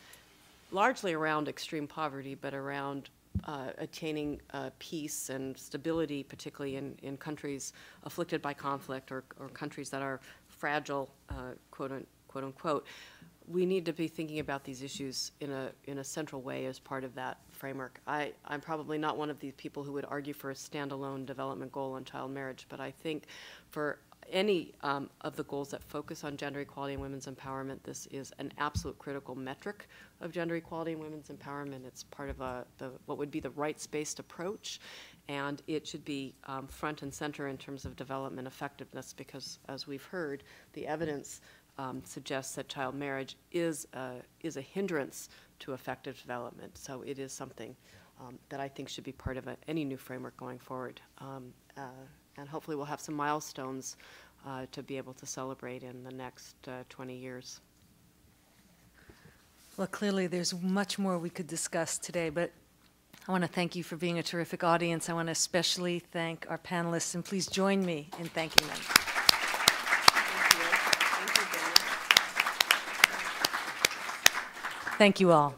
largely around extreme poverty, but around uh, attaining uh, peace and stability, particularly in, in countries afflicted by conflict or, or countries that are fragile, uh, quote unquote we need to be thinking about these issues in a in a central way as part of that framework. I, I'm probably not one of these people who would argue for a standalone development goal on child marriage, but I think for any um, of the goals that focus on gender equality and women's empowerment, this is an absolute critical metric of gender equality and women's empowerment. It's part of a, the, what would be the rights-based approach, and it should be um, front and center in terms of development effectiveness because, as we've heard, the evidence um, suggests that child marriage is a, is a hindrance to effective development. So it is something um, that I think should be part of a, any new framework going forward. Um, uh, and hopefully we'll have some milestones uh, to be able to celebrate in the next uh, 20 years. Well, clearly, there's much more we could discuss today, but I want to thank you for being a terrific audience. I want to especially thank our panelists, and please join me in thanking them. Thank you all.